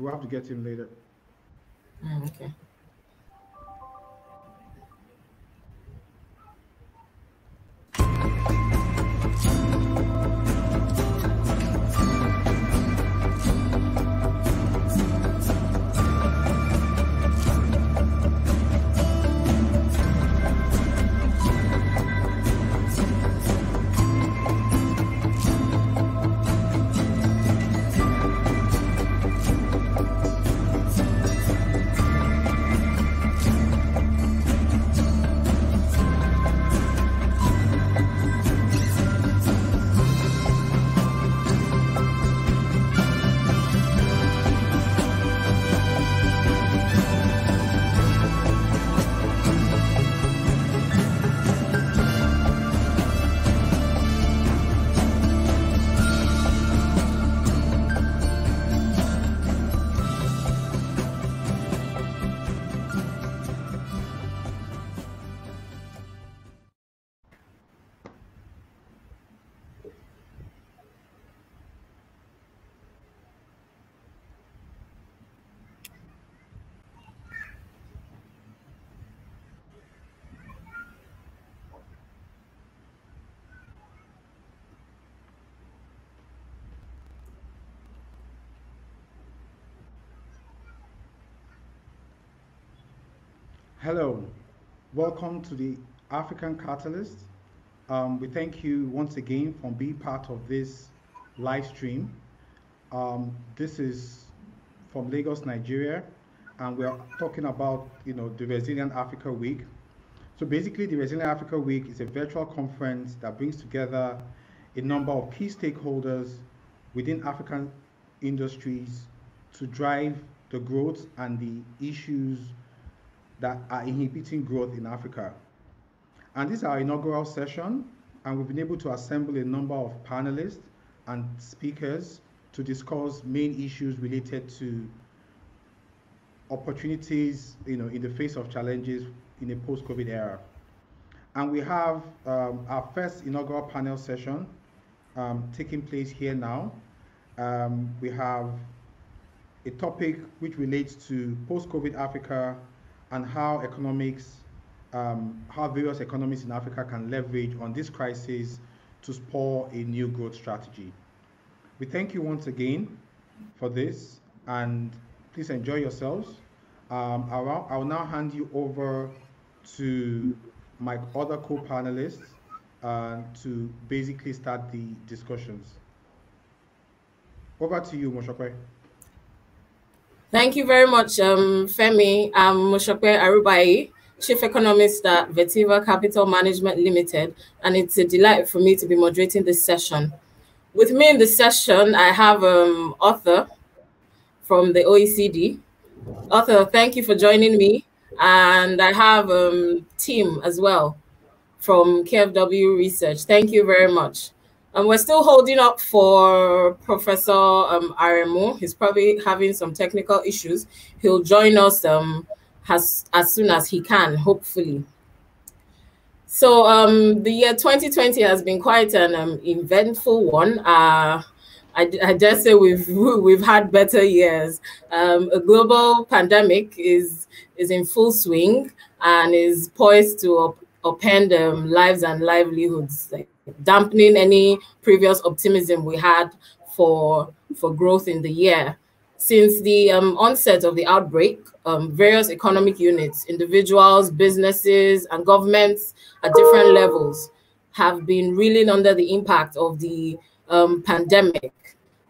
We'll have to get him later. Mm, okay. Hello, welcome to the African Catalyst. Um, we thank you once again for being part of this live stream. Um, this is from Lagos, Nigeria, and we're talking about you know the Resilient Africa Week. So basically, the Resilient Africa Week is a virtual conference that brings together a number of key stakeholders within African industries to drive the growth and the issues that are inhibiting growth in Africa. And this is our inaugural session, and we've been able to assemble a number of panelists and speakers to discuss main issues related to opportunities you know, in the face of challenges in a post-COVID era. And we have um, our first inaugural panel session um, taking place here now. Um, we have a topic which relates to post-COVID Africa and how economics, um, how various economies in Africa can leverage on this crisis to spur a new growth strategy. We thank you once again for this, and please enjoy yourselves. Um, I'll, now hand you over to my other co-panelists uh, to basically start the discussions. Over to you, Mosope. Thank you very much, um, Femi. I'm Mosope Arubayi, Chief Economist at Vetiva Capital Management Limited, and it's a delight for me to be moderating this session. With me in the session, I have um, Arthur from the OECD. Arthur, thank you for joining me. And I have um, Tim as well from KfW Research. Thank you very much. And we're still holding up for Professor um, Aremu. He's probably having some technical issues. He'll join us um, as, as soon as he can, hopefully. So um, the year 2020 has been quite an um, eventful one. Uh, I, I dare say we've we've had better years. Um, a global pandemic is is in full swing and is poised to up, upend um, lives and livelihoods. Like dampening any previous optimism we had for, for growth in the year. Since the um, onset of the outbreak, um, various economic units, individuals, businesses, and governments at different levels have been reeling under the impact of the um, pandemic.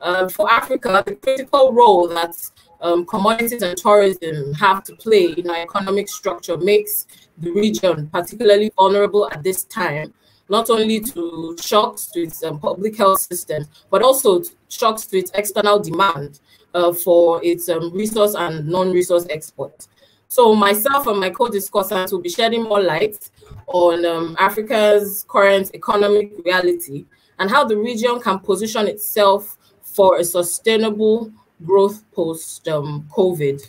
Uh, for Africa, the critical role that um, commodities and tourism have to play in our economic structure makes the region particularly vulnerable at this time not only to shocks to its um, public health system, but also shocks to its external demand uh, for its um, resource and non-resource export. So myself and my co-discussants will be shedding more light on um, Africa's current economic reality and how the region can position itself for a sustainable growth post-COVID. Um,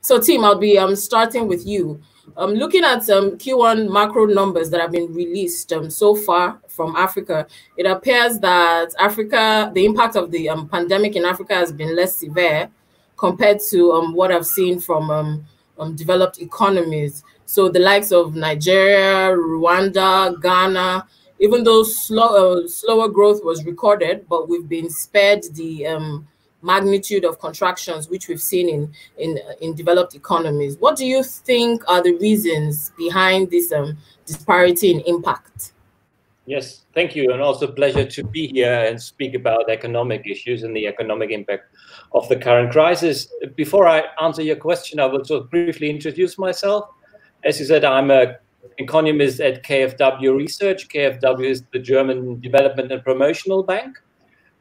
so Tim, I'll be um, starting with you. Um, looking at um, Q1 macro numbers that have been released um, so far from Africa, it appears that Africa, the impact of the um, pandemic in Africa has been less severe compared to um, what I've seen from um, um, developed economies. So the likes of Nigeria, Rwanda, Ghana, even though slow, uh, slower growth was recorded, but we've been spared the um, magnitude of contractions which we've seen in, in, in developed economies. What do you think are the reasons behind this um, disparity in impact? Yes, thank you. And also pleasure to be here and speak about economic issues and the economic impact of the current crisis. Before I answer your question, I will sort of briefly introduce myself. As you said, I'm a economist at KfW Research. KfW is the German Development and Promotional Bank.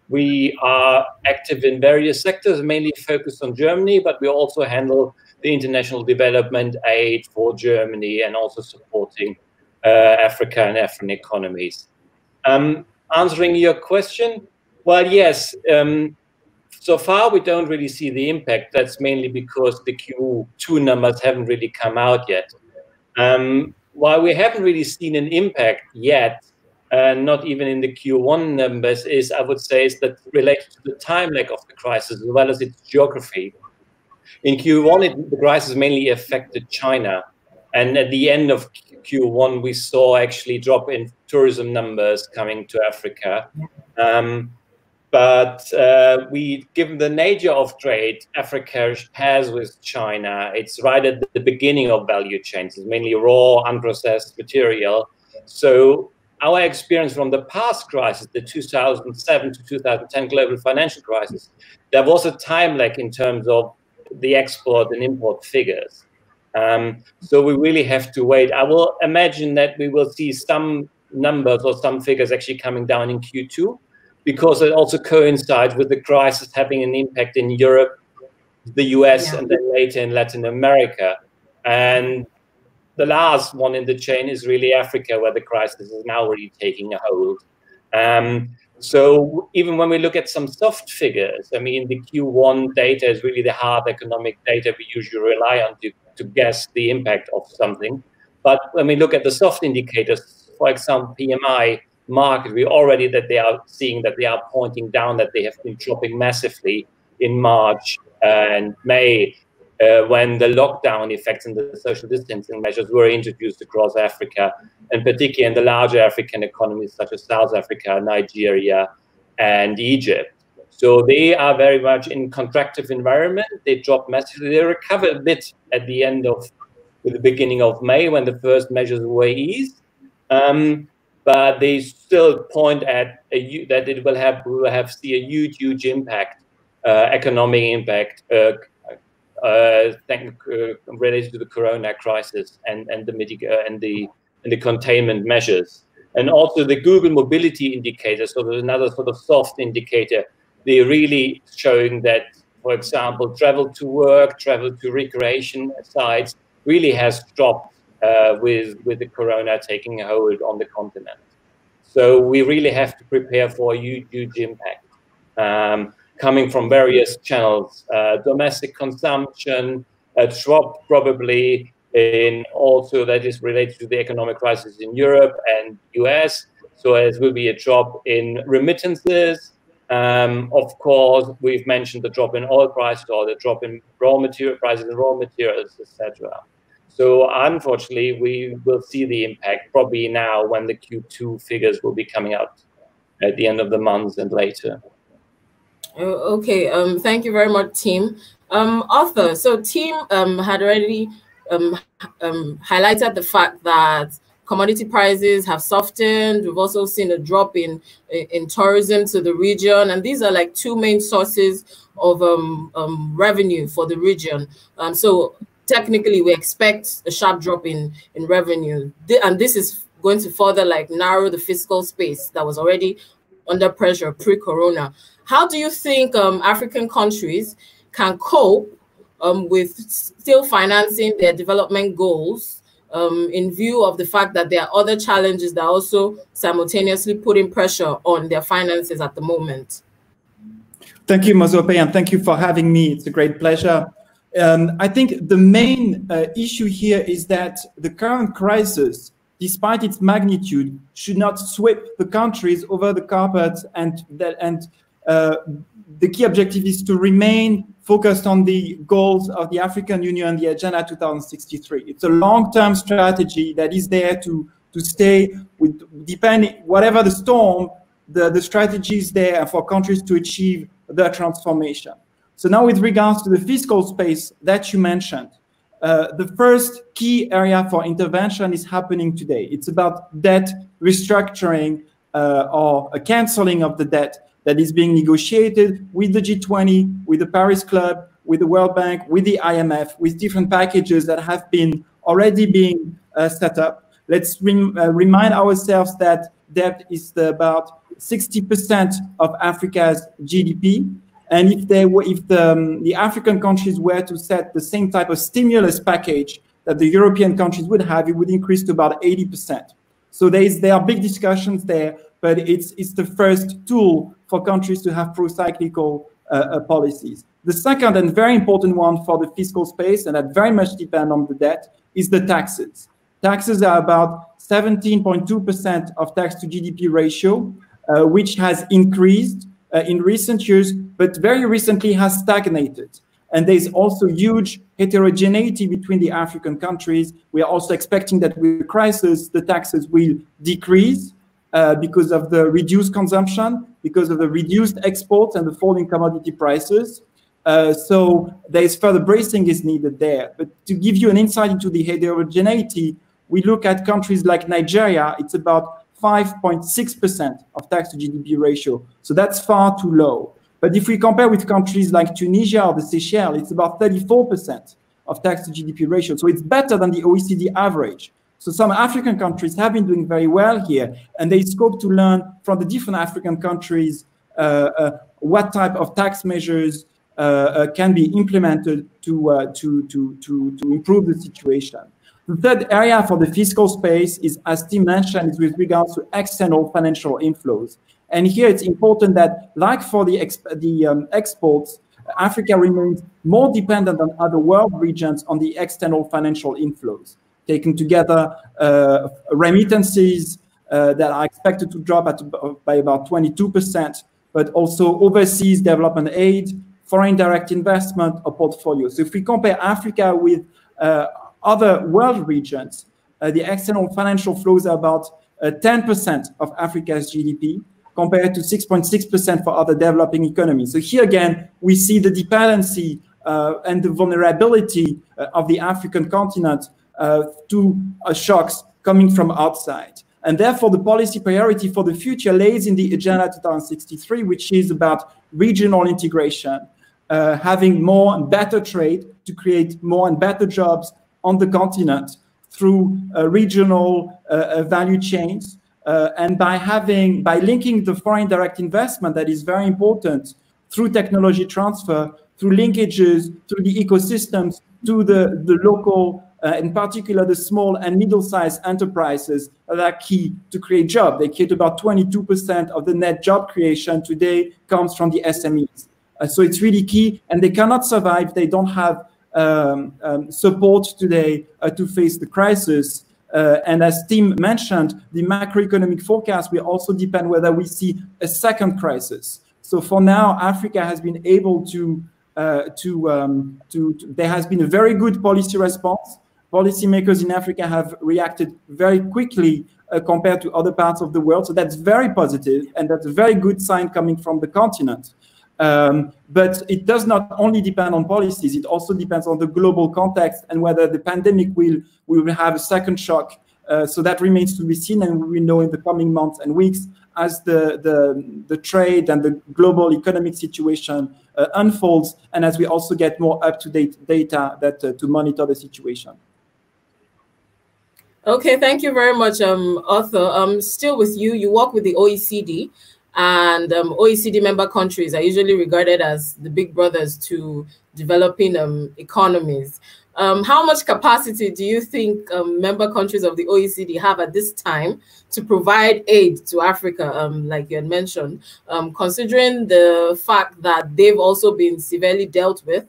We are active in various sectors, mainly focused on Germany, but we also handle the international development aid for Germany and also supporting uh, Africa and African economies. Um, answering your question, well, yes, um, so far we don't really see the impact. That's mainly because the Q2 numbers haven't really come out yet. Um, while we haven't really seen an impact yet, uh, not even in the Q1 numbers, is I would say is that related to the time lag of the crisis as well as its geography. In Q1, it, the crisis mainly affected China, and at the end of Q1, we saw actually drop in tourism numbers coming to Africa. Um, but uh, we, given the nature of trade Africa has with China, it's right at the beginning of value chains. It's mainly raw, unprocessed material. So our experience from the past crisis, the 2007 to 2010 global financial crisis, there was a time lag in terms of the export and import figures. Um, so we really have to wait. I will imagine that we will see some numbers or some figures actually coming down in Q2 because it also coincides with the crisis having an impact in Europe, the US, yeah. and then later in Latin America. And the last one in the chain is really Africa, where the crisis is now really taking a hold. Um, so even when we look at some soft figures, I mean, the Q1 data is really the hard economic data we usually rely on to to guess the impact of something. But when we look at the soft indicators, for example, PMI Markit, we already that they are seeing that they are pointing down, that they have been dropping massively in March and May, uh, when the lockdown effects and the social distancing measures were introduced across Africa, and particularly in the larger African economies such as South Africa, Nigeria, and Egypt. So they are very much in contractive environment. They drop massively. They recover a bit at the end of the beginning of May when the first measures were eased. Um, but they still point at a, that it will have will have see a huge huge impact, uh, economic impact, uh, uh, uh, related to the Corona crisis and and the uh, and the and the containment measures, and also the Google mobility indicator. So there's another sort of soft indicator they're really showing that, for example, travel to work, travel to recreation sites really has dropped uh, with, with the corona taking hold on the continent. So we really have to prepare for a huge, huge impact um, coming from various channels. Uh, domestic consumption, a drop probably in also that is related to the economic crisis in Europe and US. So it will be a drop in remittances, um, of course, we've mentioned the drop in oil prices or the drop in raw material prices and raw materials, etc. So unfortunately, we will see the impact probably now when the Q2 figures will be coming out at the end of the month and later. Oh, okay, um, thank you very much, Tim. Um, Arthur, so Tim um, had already um, um, highlighted the fact that commodity prices have softened. We've also seen a drop in, in, tourism to the region. And these are like two main sources of um, um, revenue for the region. Um, so technically we expect a sharp drop in, in revenue. And this is going to further like narrow the fiscal space that was already under pressure pre-corona. How do you think um, African countries can cope um, with still financing their development goals um, in view of the fact that there are other challenges that also simultaneously putting pressure on their finances at the moment. Thank you, Mosope, and thank you for having me. It's a great pleasure. Um, I think the main uh, issue here is that the current crisis, despite its magnitude, should not sweep the countries over the carpet, and and uh, the key objective is to remain focused on the goals of the African Union, the Agenda 2063. It's a long-term strategy that is there to, to stay with, depending, whatever the storm, the, the strategy is there for countries to achieve their transformation. So now with regards to the fiscal space that you mentioned, uh, the first key area for intervention is happening today. It's about debt restructuring uh, or a canceling of the debt that is being negotiated with the G20, with the Paris Club, with the World Bank, with the IMF, with different packages that have been already being uh, set up. Let's rem uh, remind ourselves that debt is about 60% of Africa's GDP. And if they were, if the, um, the African countries were to set the same type of stimulus package that the European countries would have, it would increase to about 80%. So there, is, there are big discussions there, but it's, it's the first tool for countries to have pro-cyclical uh, uh, policies. The second and very important one for the fiscal space, and that very much depends on the debt, is the taxes. Taxes are about 17.2% of tax to GDP ratio, uh, which has increased uh, in recent years, but very recently has stagnated. And there's also huge heterogeneity between the African countries. We are also expecting that with the crisis, the taxes will decrease uh, because of the reduced consumption, because of the reduced exports and the falling commodity prices. Uh, so there's further bracing is needed there. But to give you an insight into the heterogeneity, we look at countries like Nigeria, it's about 5.6% of tax to GDP ratio. So that's far too low. But if we compare with countries like Tunisia or the Seychelles, it's about 34% of tax to GDP ratio. So it's better than the OECD average. So some African countries have been doing very well here, and they scope to learn from the different African countries uh, uh, what type of tax measures uh, uh can be implemented to, uh, to, to, to, to improve the situation. The third area for the fiscal space is, as Tim mentioned, is with regards to external financial inflows. And here it's important that, like for the, exp the um, exports, Africa remains more dependent than other world regions on the external financial inflows taken together, uh, remittances uh, that are expected to drop at, by about 22%, but also overseas development aid, foreign direct investment, or portfolio. So if we compare Africa with uh, other world regions, the external financial flows are about 10% of Africa's GDP, compared to 6.6% for other developing economies. So here again, we see the dependency uh, and the vulnerability uh, of the African continent uh, to uh, shocks coming from outside. And therefore, the policy priority for the future lays in the Agenda 2063, which is about regional integration, uh, having more and better trade to create more and better jobs on the continent through uh, regional uh, value chains. Uh, and by having, by linking the foreign direct investment that is very important through technology transfer, through linkages, through the ecosystems to the, the local uh, in particular the small and middle-sized enterprises that are key to create jobs. They create about 22% of the net job creation today comes from the SMEs. Uh, so it's really key, and they cannot survive. They don't have um, um, support today uh, to face the crisis. Uh, and as Tim mentioned, the macroeconomic forecast will also depend whether we see a second crisis. So for now, Africa has been able to, uh, to, um, to, to, there has been a very good policy response policymakers in Africa have reacted very quickly uh, compared to other parts of the world. So that's very positive, and that's a very good sign coming from the continent. Um, but it does not only depend on policies, it also depends on the global context and whether the pandemic will, will have a second shock. Uh, so that remains to be seen, and we will know in the coming months and weeks as the, the, the trade and the global economic situation uh, unfolds, and as we also get more up-to-date data that, uh, to monitor the situation. Okay, thank you very much, um, Arthur. Um, still with you, you work with the OECD, and um, OECD member countries are usually regarded as the big brothers to developing um, economies. Um, how much capacity do you think um, member countries of the OECD have at this time to provide aid to Africa, um, like you had mentioned, um, considering the fact that they've also been severely dealt with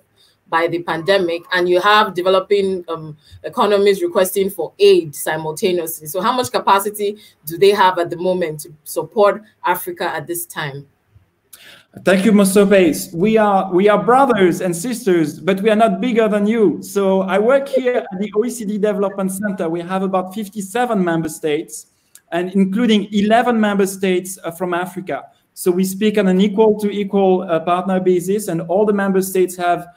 by the pandemic and you have developing um, economies requesting for aid simultaneously. So how much capacity do they have at the moment to support Africa at this time? Thank you, Mosope. We are we are brothers and sisters, but we are not bigger than you. So I work here at the OECD Development Center. We have about 57 member states, and including 11 member states uh, from Africa. So we speak on an equal to equal uh, partner basis, and all the member states have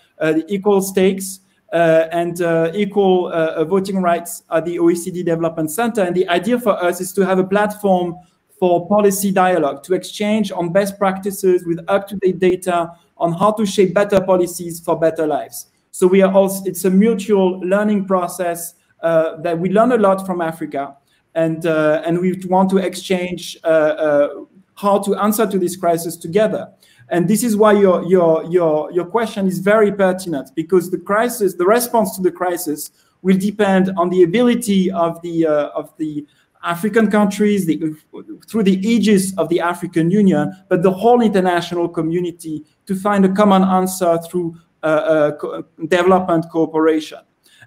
equal stakes uh, and uh, equal uh, voting rights at the OECD Development Center. And the idea for us is to have a platform for policy dialogue, to exchange on best practices with up-to-date data on how to shape better policies for better lives. So we are also, it's a mutual learning process uh, that we learn a lot from Africa. And, uh, and we want to exchange uh, uh how to answer to this crisis together. And this is why your, your, your, your question is very pertinent because the crisis, the response to the crisis will depend on the ability of the, uh, of the African countries, the, through the aegis of the African Union, but the whole international community to find a common answer through uh, uh, co development cooperation.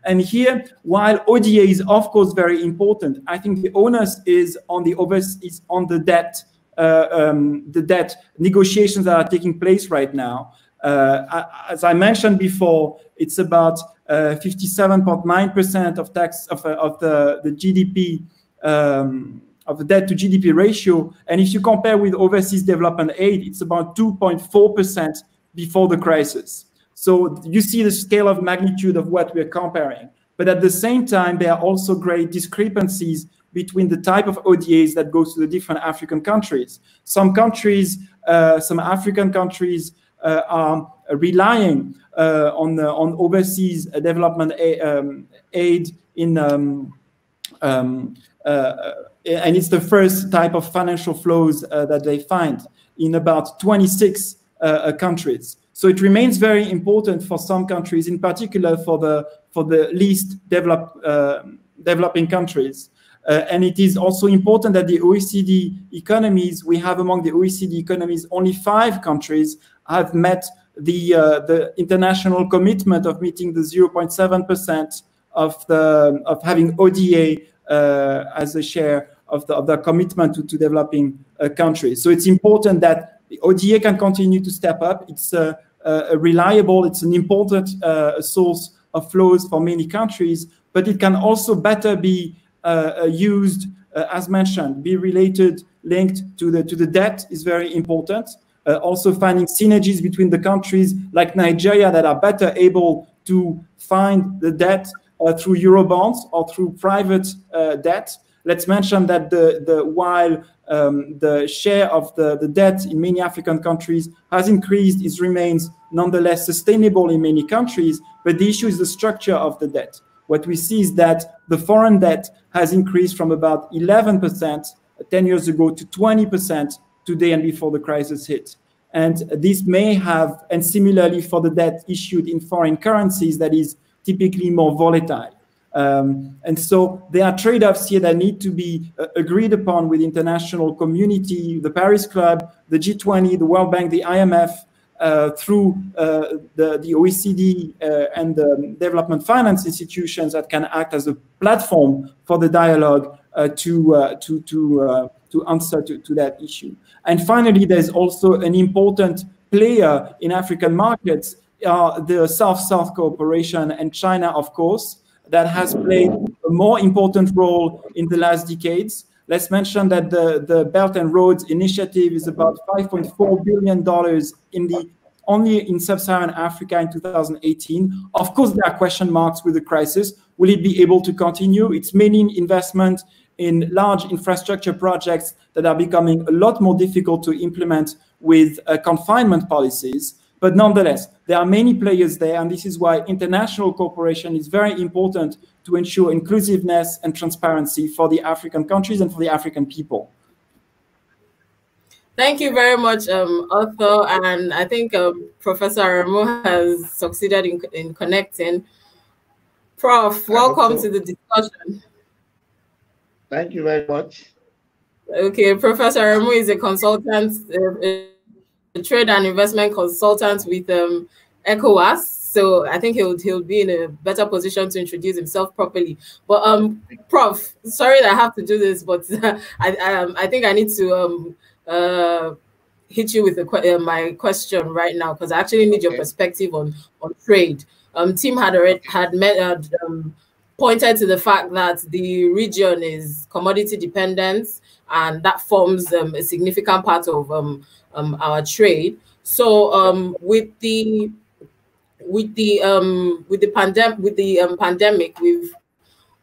And here, while ODA is of course very important, I think the onus is on the is on the debt, um, the debt negotiations that are taking place right now. Uh, as I mentioned before, it's about 57.9% uh, of tax of, uh, of the, the GDP um, of the debt to GDP ratio. And if you compare with overseas development aid, it's about 2.4% before the crisis. So you see the scale of magnitude of what we're comparing. But at the same time, there are also great discrepancies between the type of ODAs that goes to the different African countries. Some countries, uh, some African countries uh, are relying uh, on, on overseas development um, aid in um, um, uh, and it's the first type of financial flows uh, that they find in about 26 uh, countries. So it remains very important for some countries, in particular for the for the least developed developing countries. Uh, and it is also important that the OECD economies, we have among the OECD economies, only five countries have met the, uh, the international commitment of meeting the 0.7% of, the, of having ODA uh, as a share of the, of the commitment to, to developing uh, countries. So it's important that the ODA can continue to step up. It's a, a reliable, it's an important uh, source of flows for many countries, but it can also better be used, as mentioned, be related, linked to the, to the debt is very important. Uh, also finding synergies between the countries like Nigeria that are better able to find the debt uh, through Eurobonds or through private uh, debt. Let's mention that the, the while um, the share of the, the debt in many African countries has increased, it remains nonetheless sustainable in many countries, but the issue is the structure of the debt. What we see is that the foreign debt has increased from about 11% 10 years ago to 20% today and before the crisis hit. And this may have, and similarly for the debt issued in foreign currencies, that is typically more volatile. Um, and so there are trade-offs here that need to be uh, agreed upon with international community, the Paris Club, the G20, the World Bank, the IMF, through uh, the, the OECD uh, and the development finance institutions that can act as a platform for the dialogue uh, to, uh, to, to, to answer to, to that issue. And finally, there's also an important player in African markets uh, the South-South cooperation and China, of course, that has played a more important role in the last decades. Let's mention that the, the Belt and Roads Initiative is about $5.4 billion in the only in sub-Saharan Africa in 2018. Of course, there are question marks with the crisis. Will it be able to continue? It's mainly investment in large infrastructure projects that are becoming a lot more difficult to implement with uh, confinement policies. But nonetheless, there are many players there, and this is why international cooperation is very important to ensure inclusiveness and transparency for the African countries and for the African people. Thank you very much, um, Arthur. And I think um, Professor Aremu has succeeded in, in connecting. Prof, welcome to the discussion. Thank you very much. Okay, Professor Aremu is a consultant. Uh, trade and investment consultant with um, ECOWAS. So I think he'll he'll be in a better position to introduce himself properly. But um, Prof, sorry that I have to do this, but I I, um, I think I need to um uh hit you with a, uh, my question right now because I actually need okay. your perspective on on trade. Um, Tim had already had met, uh, um, pointed to the fact that the region is commodity dependent and that forms um, a significant part of um, um, our trade. So um, with the with the um, with the pandemic with the um, pandemic, we've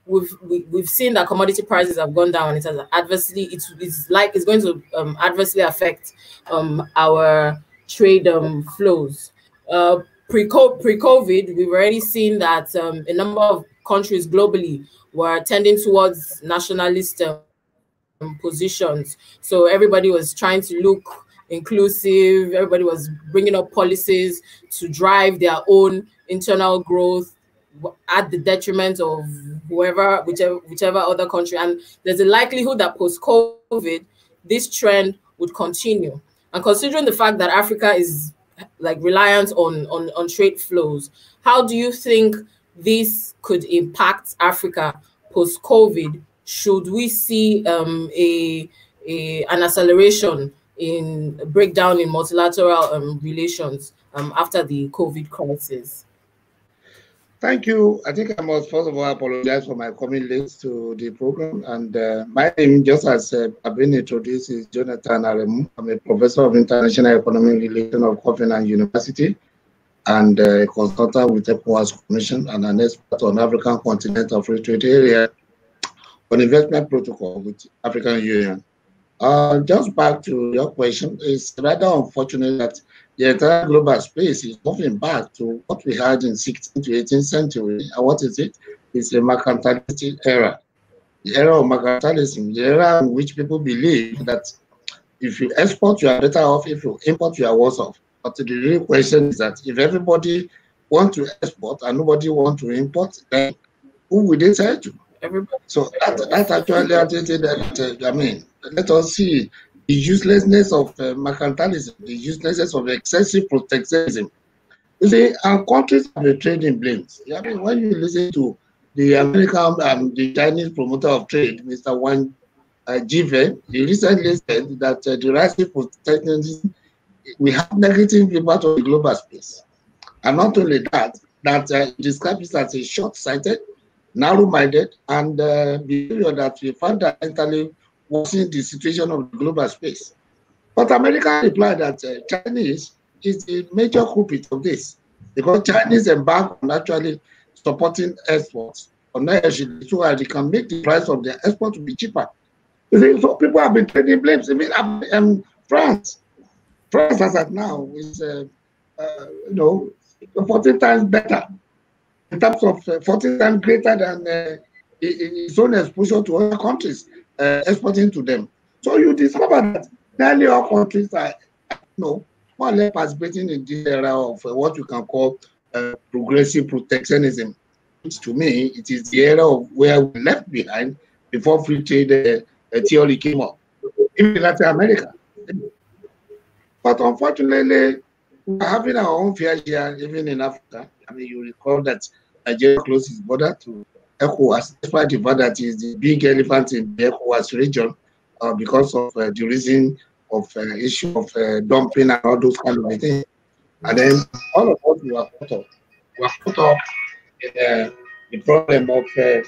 we've we, have seen that commodity prices have gone down. It has adversely it's, it's like it's going to um, adversely affect um, our trade um, flows. Uh, pre pre COVID, we've already seen that um, a number of countries globally were tending towards nationalist um, positions. So everybody was trying to look inclusive. Everybody was bringing up policies to drive their own internal growth at the detriment of whoever, whichever, whichever other country. And there's a likelihood that post COVID, this trend would continue. And considering the fact that Africa is like reliant on, on, on trade flows, how do you think this could impact Africa post COVID? Should we see um, a, a an acceleration in breakdown in multilateral um, relations um, after the COVID crisis? Thank you. I think I must first of all apologize for my coming late to the program. And uh, my name, just as uh, I've been introduced, is Jonathan Aremu. I'm a professor of international economic relations of Covenant University and uh, a consultant with the ECOWAS Commission and an expert on African continental free trade area on investment protocol with African Union. Uh, just back to your question, it's rather unfortunate that the entire global space is moving back to what we had in 16th to 18th century. And what is it? It's a mercantilistic era. The era of mercantilism, the era in which people believe that if you export, you are better off. If you import, you are worse off. But the real question is that if everybody wants to export and nobody wants to import, then who will they sell to? Everybody. So that, that actually, I I mean, let us see the uselessness of uh, mercantilism, the uselessness of excessive protectionism. You see, our countries have a trading blames. I mean, when you listen to the American and the Chinese promoter of trade, Mr. Wang uh, Jive, he recently said that uh, the rising protectionism we have negative impact on the global space. And not only that, that uh, describes it as a short-sighted, narrow-minded, and uh, that we fundamentally worsen the situation of the global space. But America replied that uh, Chinese is the major culprit of this because Chinese embark on actually supporting exports on energy so that they can make the price of their export to be cheaper. You see, So people have been trading blames. I mean, um, France, France as at now is, uh, uh, you know, 14 times better in terms of uh, 14 times greater than uh, its own exposure to other countries uh, exporting to them. So you discover that nearly all countries are, you know, more or less participating in this era of uh, what you can call uh, progressive protectionism. Which to me, it is the era of where we left behind before free trade uh, uh theory came up, in Latin America. But unfortunately, we're having our own fair share even in Africa. I mean, you recall that Nigeria closed its border to ECOWAS, despite the fact that is the big elephant in the ECOWAS region uh, because of uh, the reason of uh, issue of uh, dumping and all those kind of things. And then all of us were caught up. We were caught up in uh, the problem of uh,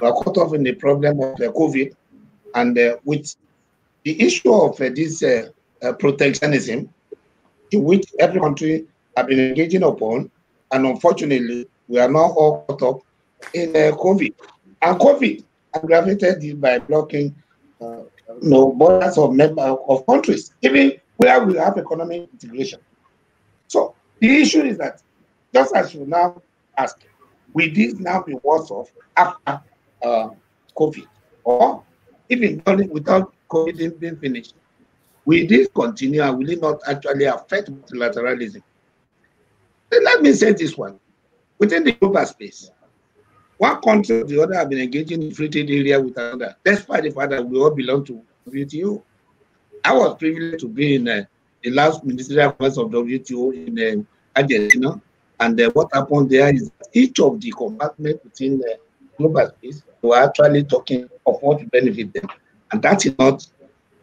we are caught up in the problem of uh, COVID, and uh, with the issue of uh, this uh, uh, protectionism, to which every country have been engaging upon, and unfortunately, we are now all caught up in uh, COVID. And COVID aggravated it by blocking uh, you know, borders of member of countries, even where we have economic integration. So the issue is that just as you now ask, will this now be worse off after uh, COVID? Or even without COVID being finished? Will this continue and will it not actually affect multilateralism? Let me say this one. Within the global space, one country or the other have been engaging in free trade area with another, despite the fact that we all belong to WTO. I was privileged to be in uh, the last ministerial conference of WTO in uh, Argentina, and uh, what happened there is each of the compartments within the global space were actually talking of what to benefit them, and that is not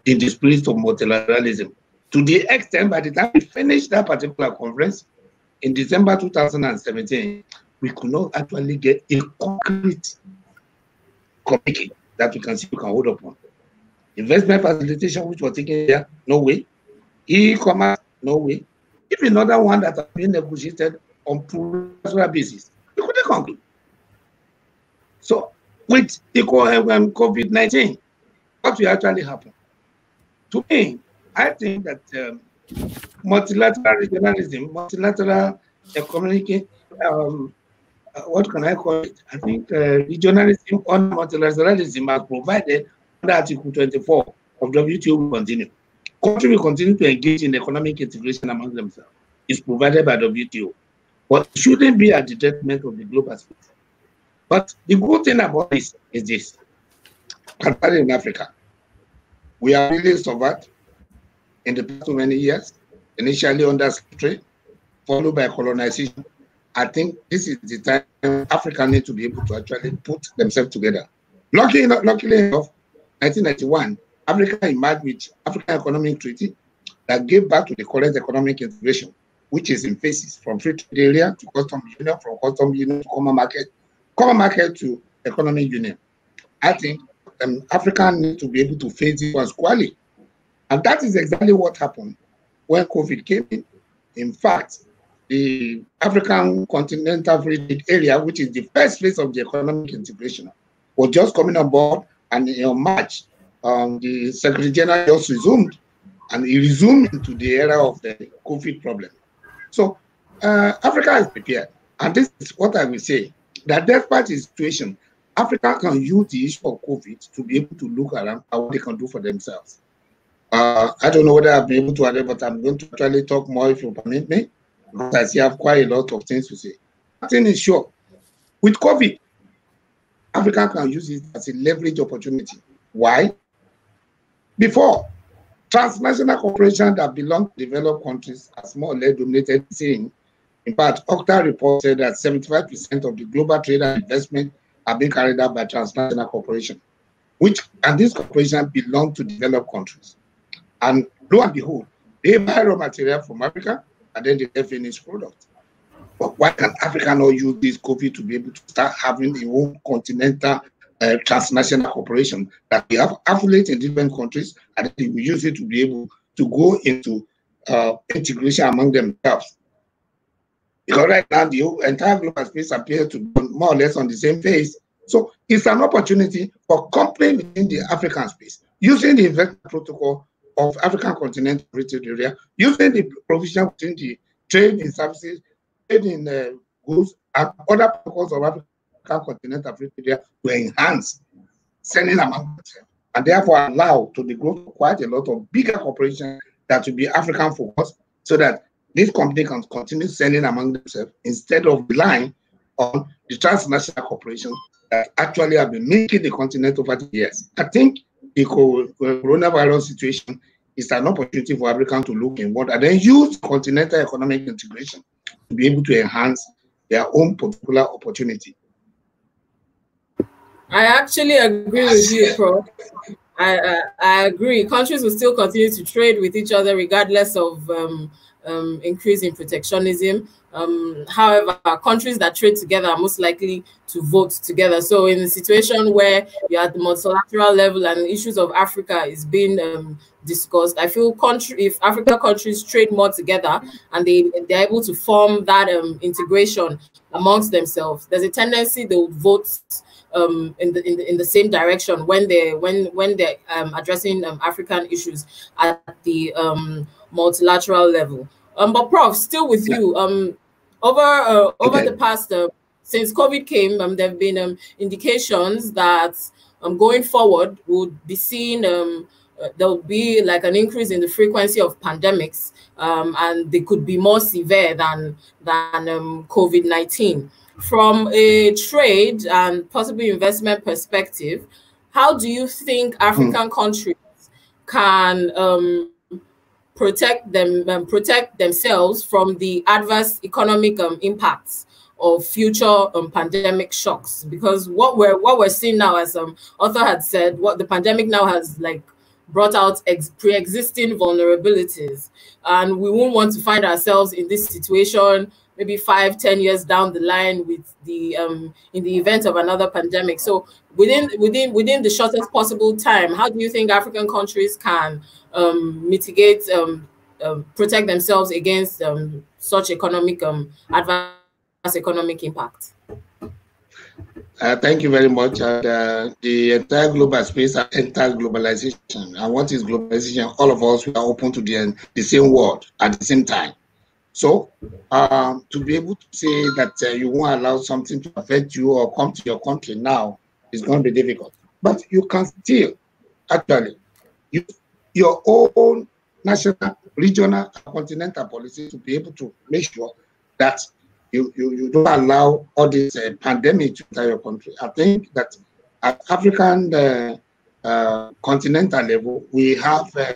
in the spirit of multilateralism. To the extent by the time we finished that particular conference in December 2017, we could not actually get a concrete communique that we can see we can hold up on. Investment facilitation, which was taken here, no way. E-commerce, no way. Even another one that has been negotiated on pro basis, we couldn't conclude. So with the um, COVID-19, what will actually happen? To me, I think that um, multilateral regionalism, multilateral economic, um, uh, what can I call it? I think uh, regionalism on multilateralism has provided under Article 24 of WTO will continue. Countries will continue to engage in economic integration among themselves. It's provided by WTO. But it shouldn't be at the detriment of the global space. But the good thing about this is this, particularly in Africa, we are really survived in the past many years, initially under slavery, followed by colonization. I think this is the time Africa need to be able to actually put themselves together. Luckily luckily enough 1991, Africa emerged with African Economic Treaty that gave back to the current economic integration, which is in phases from free trade area to custom union, from custom union to common market, common market to economic union. I think um, Africa need to be able to face this it squarely. And that is exactly what happened when COVID came in. In fact, the African continental free area, which is the first phase of the economic integration, was just coming on board. And in March, um, the Secretary General just resumed, and he resumed into the era of the COVID problem. So uh, Africa is prepared. And this is what I will say that despite the situation, Africa can use the issue of COVID to be able to look around at what they can do for themselves. Uh, I don't know whether I'll be able to add but I'm going to actually talk more if you permit me, because I see I have quite a lot of things to say. I think is sure. With COVID, Africa can use it as a leverage opportunity. Why? Before, transnational corporations that belong to developed countries are more or less dominated saying in fact, OCTA reported that 75% of the global trade and investment are being carried out by transnational corporations, which and these corporations belong to developed countries. And lo and behold, they buy raw material from Africa and then they finish product. But why can Africa not use this COVID to be able to start having a own continental uh, transnational corporation that we have affiliates in different countries and we use it to be able to go into uh, integration among themselves because right now the entire global space appears to be more or less on the same phase. So it's an opportunity for companies within the African space using the investment protocol of African continental free trade area, using the provision within the trade in services, trade in uh, goods, and other protocols of African continental free trade area to enhance selling among themselves, and therefore allow to the growth of quite a lot of bigger corporations that will be African focused, so that this company can continue selling among themselves instead of relying on the transnational corporations that actually have been making the continent over the years. I think the coronavirus situation is an opportunity for Africans to look inward and then use continental economic integration to be able to enhance their own particular opportunity. I actually agree with you, Prof. I, I, I agree. Countries will still continue to trade with each other regardless of um, um, increase in protectionism. Um, however, countries that trade together are most likely to vote together. So, in a situation where you're at the multilateral level and issues of Africa is being um, discussed, I feel country if Africa countries trade more together and they they're able to form that um, integration amongst themselves, there's a tendency they would vote um, in the in the in the same direction when they when when they're um, addressing um, African issues at the um, multilateral level. Um, but Prof, still with you. Um, over uh, over okay. the past uh, since COVID came, um, there have been um, indications that um, going forward would be seen um, uh, there will be like an increase in the frequency of pandemics, um, and they could be more severe than than um, COVID nineteen. From a trade and possibly investment perspective, how do you think African hmm. countries can um, protect them um, protect themselves from the adverse economic um, impacts of future um, pandemic shocks because what we're what we're seeing now as um Arthur had said what the pandemic now has like brought out pre-existing vulnerabilities. And we won't want to find ourselves in this situation maybe five, ten years down the line with the um, in the event of another pandemic. So within within within the shortest possible time, how do you think African countries can um, mitigate, um, um protect themselves against um, such economic um, adverse economic impact? Uh, thank you very much. uh, the entire global space enters globalization. And what is globalization? All of us we are open to the, the same world at the same time. So, to be able to say that uh, you won't allow something to affect you or come to your country now is going to be difficult. But you can still, actually, use your own national, regional, and continental policy to be able to make sure that you, you, you don't allow all this uh, pandemic to enter your country. I think that at African uh, uh, continental level, we have uh,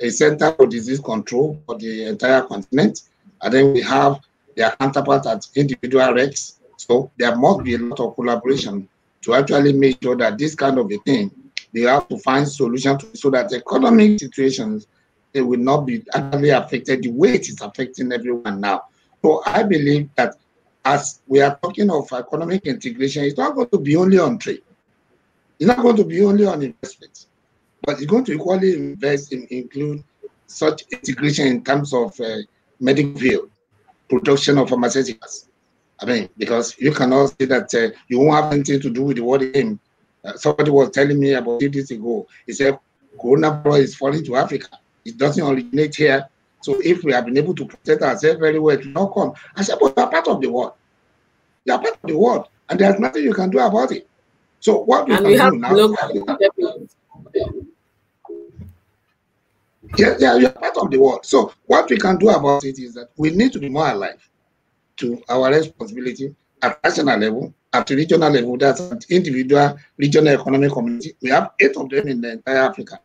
a center for disease control for the entire continent. And then we have their counterpart at individual RECs. So there must be a lot of collaboration to actually make sure that this kind of a thing, they have to find solutions so that economic situations they will not be actually affected the way it is affecting everyone now. So I believe that as we are talking of economic integration, it's not going to be only on trade. It's not going to be only on investment, but it's going to equally invest in include such integration in terms of uh, medical field, production of pharmaceuticals. I mean, because you cannot say that uh, you won't have anything to do with the world game. Uh, somebody was telling me about two days ago. He said coronavirus is falling to Africa. It doesn't originate here. So if we have been able to protect ourselves very well, it will not come. I said, but you are part of the world. You are part of the world, and there's nothing you can do about it. So what we and can we do now? Yeah, yeah, you're part of the world. So what we can do about it is that we need to be more alive to our responsibility at national level, at regional level, that's at individual regional economic community. We have eight of them in the entire Africa.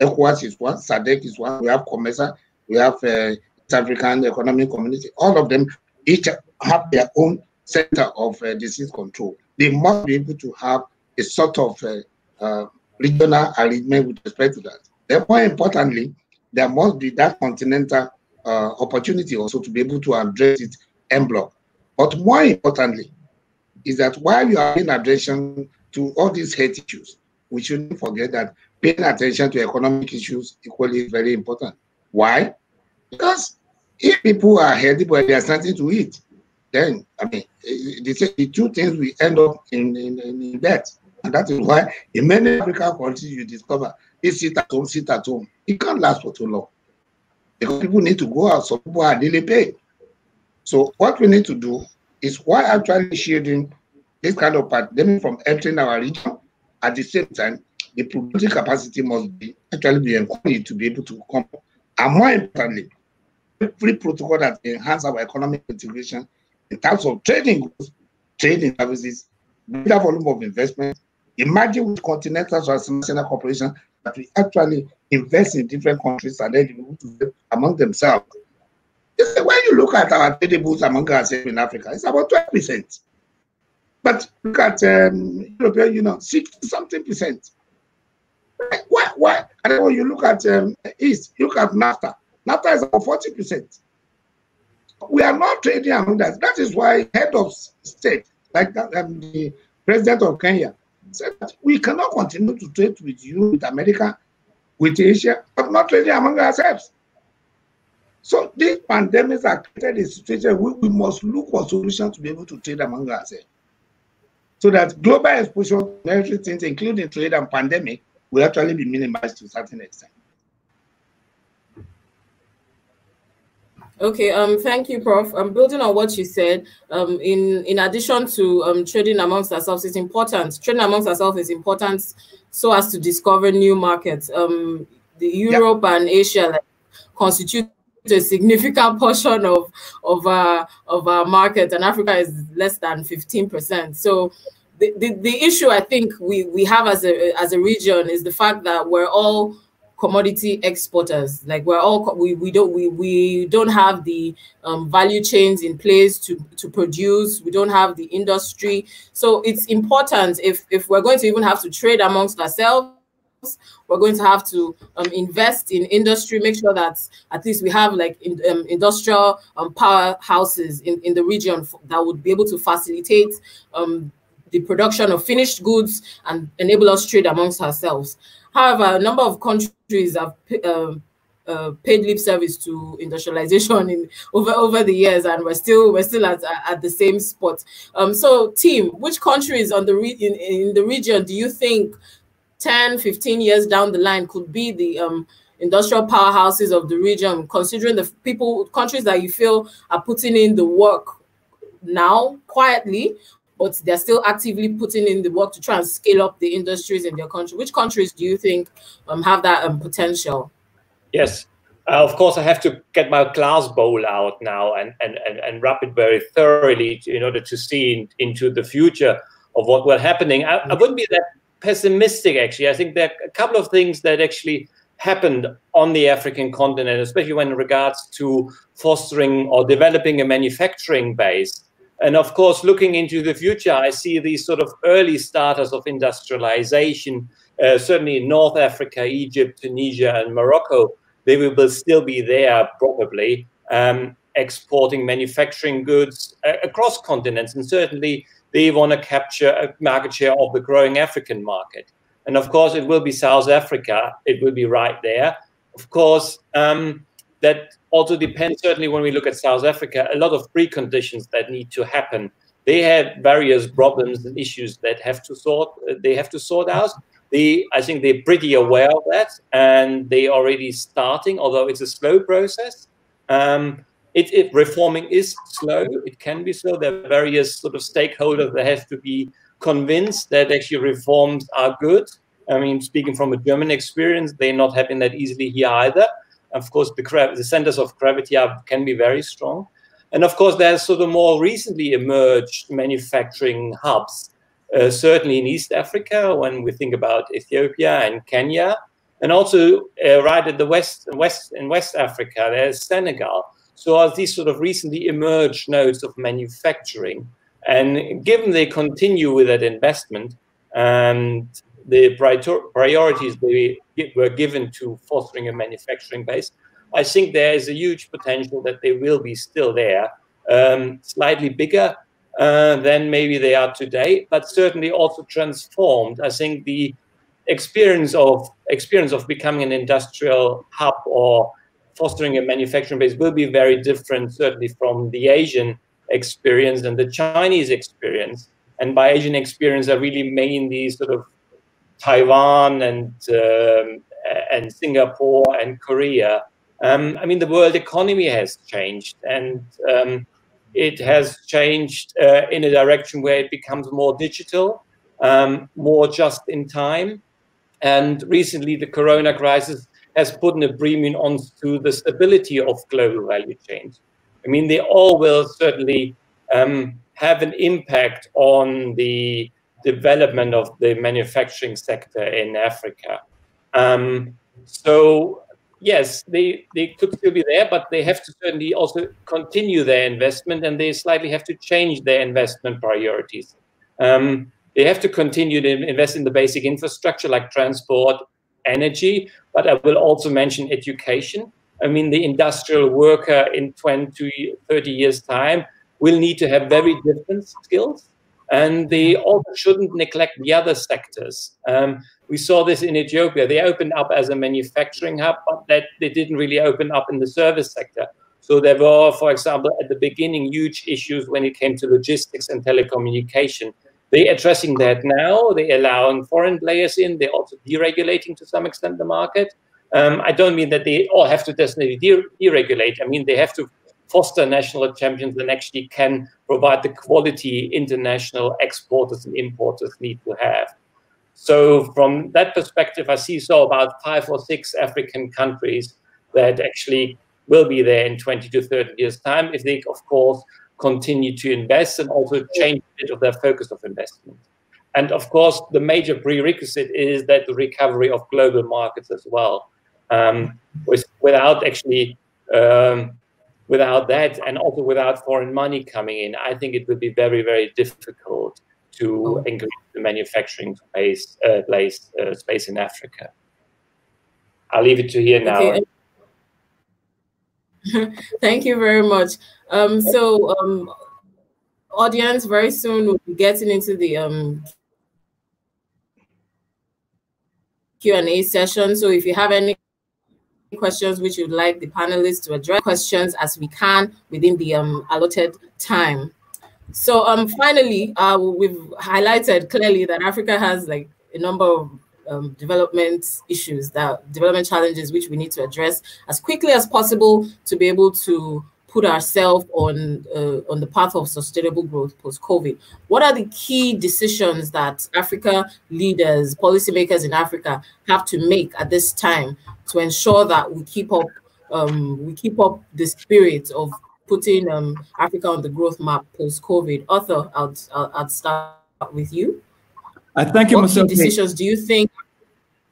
ECOWAS is one, SADC is one, we have COMESA, we have uh, African Economic Community. All of them each have their own center of uh, disease control. They must be able to have a sort of uh, uh, regional arrangement with respect to that. Then more importantly, there must be that continental uh, opportunity also to be able to address it en bloc. But more importantly, is that while you are paying attention to all these health issues, we shouldn't forget that paying attention to economic issues equally is very important. Why? Because if people are healthy but they are starting to eat, then I mean eh, they say the two things we end up in, in, in debt. And that is why in many African countries you discover it's sit at home, sit at home. It can't last for too long. Because people need to go out, so people are daily paid. So what we need to do is why actually shielding this kind of pandemic from entering our region at the same time, the productive capacity must be actually be encouraged to be able to come. And more importantly, every protocol that enhance our economic integration in terms of trading goods, trading services, greater volume of investment. Imagine with continental transnational corporations that we actually invest in different countries and then among themselves. When you look at our tradables among ourselves in Africa, it's about 12%. But look at um, European Union, 60 something percent. Why? Why? And then when you look at um, East, look at NAFTA. NAFTA is about 40%. We are not trading among that. That is why head of state, like um, the president of Kenya, said that we cannot continue to trade with you, with America, with Asia, but not trading among ourselves. So these pandemics are created a situation where we must look for solutions to be able to trade among ourselves. So that global exposure to everything, including trade and pandemic, will actually be minimized to a certain extent. Okay, um, thank you, Prof. I'm um, building on what you said. Um, in in addition to um, trading amongst ourselves, it's important. Trading amongst ourselves is important so as to discover new markets. Um, the Europe and Asia like, constitute a significant portion of of our of our market, and Africa is less than fifteen percent. So. The, the, the issue I think we, we have as a as a region is the fact that we're all commodity exporters like we're all we, we don't we, we don't have the um, value chains in place to to produce we don't have the industry so it's important if if we're going to even have to trade amongst ourselves We're going to have to um, invest in industry, make sure that at least we have like in, um, industrial um, powerhouses in, in the region that would be able to facilitate um, the production of finished goods and enable us trade amongst ourselves. However, a number of countries have uh, uh, paid lip service to industrialization in over over the years, and we're still we're still at at the same spot. Um, so, Tim, which countries on the in, in the region do you think 10, 15 years down the line could be the um, industrial powerhouses of the region, considering the people countries that you feel are putting in the work now quietly, but they're still actively putting in the work to try and scale up the industries in their country. Which countries do you think um, have that um, potential? Yes, uh, of course, I have to get my glass bowl out now and, and, and, and wrap it very thoroughly to, in order to see in, into the future of what will happening. I, I wouldn't be that pessimistic, actually. I think there are a couple of things that actually happened on the African continent, especially when regards to fostering or developing a manufacturing base. And of course, looking into the future, I see these sort of early starters of industrialization, uh, certainly in North Africa, Egypt, Tunisia, and Morocco. They will still be there probably, um, exporting manufacturing goods uh, across continents. And certainly they want to capture a market share of the growing African market. And of course, it will be South Africa. It will be right there. Of course, um, that also depends, certainly when we look at South Africa, a lot of preconditions that need to happen. They have various problems and issues that have to sort, they have to sort out. They, I think they're pretty aware of that and they already starting, although it's a slow process. Um, it, it, reforming is slow. It can be slow. There are various sort of stakeholders that have to be convinced that actually reforms are good. I mean, speaking from a German experience, they're not having that easily here either. Of course, the, the centers of gravity are, can be very strong. And of course, there's sort of more recently emerged manufacturing hubs, uh, certainly in East Africa, when we think about Ethiopia and Kenya, and also uh, right at the west, west in West Africa, there's Senegal. So are these sort of recently emerged nodes of manufacturing. And given they continue with that investment, and the priorities they were given to fostering a manufacturing base, I think there is a huge potential that they will be still there, um, slightly bigger uh, than maybe they are today, but certainly also transformed. I think the experience of experience of becoming an industrial hub or fostering a manufacturing base will be very different, certainly from the Asian experience and the Chinese experience. And by Asian experience, I really mean these sort of Taiwan and um, and Singapore and Korea. Um, I mean, the world economy has changed, and um, it has changed uh, in a direction where it becomes more digital, um, more just in time. And recently, the Corona crisis has put a premium onto the stability of global value chains. I mean, they all will certainly um, have an impact on the development of the manufacturing sector in Africa. Um, so yes, they, they could still be there, but they have to certainly also continue their investment and they slightly have to change their investment priorities. Um, they have to continue to invest in the basic infrastructure like transport, energy, but I will also mention education. I mean, the industrial worker in 20, 30 years' time will need to have very different skills and they also shouldn't neglect the other sectors. Um, we saw this in Ethiopia. They opened up as a manufacturing hub, but that they didn't really open up in the service sector. So there were, for example, at the beginning, huge issues when it came to logistics and telecommunication. They're addressing that now. They're allowing foreign players in. They're also deregulating to some extent the market. Um, I don't mean that they all have to definitely de deregulate. I mean they have to foster national champions and actually can provide the quality international exporters and importers need to have. So from that perspective, I see so about five or six African countries that actually will be there in 20 to 30 years time if they, of course, continue to invest and also change a bit of their focus of investment. And of course, the major prerequisite is that the recovery of global markets as well. Um, with, without actually um, without that and also without foreign money coming in, I think it will be very, very difficult to increase the manufacturing space, uh, place, uh, space in Africa. I'll leave it to here now. Okay. Thank you very much. Um, so, um, audience, very soon we'll be getting into the um, Q&A session. So if you have any questions which you'd like the panelists to address questions as we can within the um, allotted time. So um, finally, uh, we've highlighted clearly that Africa has like a number of um, development issues, that development challenges which we need to address as quickly as possible to be able to put ourselves on uh, on the path of sustainable growth post COVID. What are the key decisions that Africa leaders, policymakers in Africa have to make at this time to ensure that we keep up um, we keep up the spirit of putting um, Africa on the growth map post COVID? Arthur, I'll, I'll, I'll start with you. I thank you, What key decisions do you think?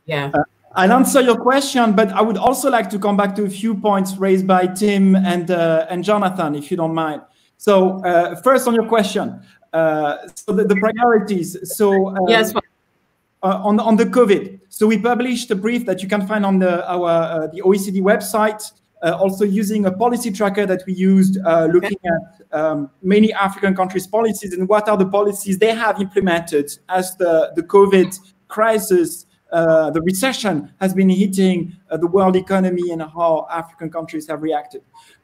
Yeah. Uh, I'll answer your question, but I would also like to come back to a few points raised by Tim and uh, and Jonathan, if you don't mind. So uh, first on your question, uh, so the, the, priorities. So uh, yes, uh, on on the COVID. So we published a brief that you can find on the our uh, the OECD website. Also using a policy tracker that we used, looking at um, many African countries' policies and what are the policies they have implemented as the the COVID crisis uh, the recession has been hitting uh, the world economy and how African countries have reacted.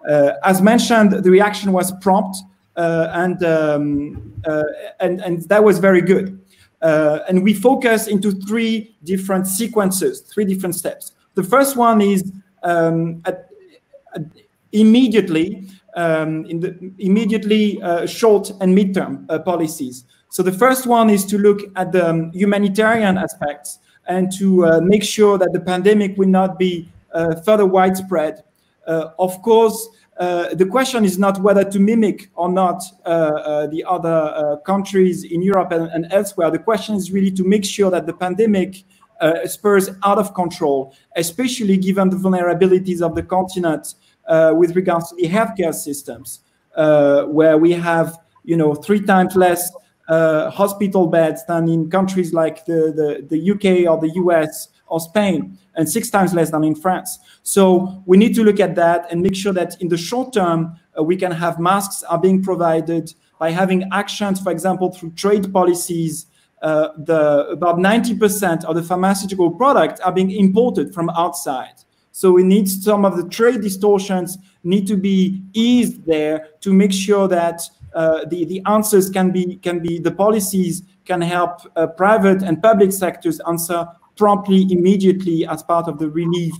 Uh, as mentioned, the reaction was prompt uh, and, um, uh, and, and that was very good. and we focus into three different sequences, three different steps. The first one is um, at immediately um, in the immediately short and midterm policies. So the first one is to look at the um, humanitarian aspects and to uh, make sure that the pandemic will not be uh, further widespread. Uh, of course, uh, the question is not whether to mimic or not uh, uh, the other countries in Europe and, and, elsewhere. The question is really to make sure that the pandemic spurs out of control, especially given the vulnerabilities of the continent with regards to the healthcare systems, where we have, you know, three times less uh, hospital beds than in countries like the, the, the UK or the US or Spain, and six times less than in France. So we need to look at that and make sure that in the short term, uh, we can have masks are being provided by having actions, for example, through trade policies. Uh, the about 90% of the pharmaceutical products are being imported from outside. So we need some of the trade distortions need to be eased there to make sure that uh, the, the answers can be, can be, the policies can help uh, private and public sectors answer promptly, immediately as part of the relief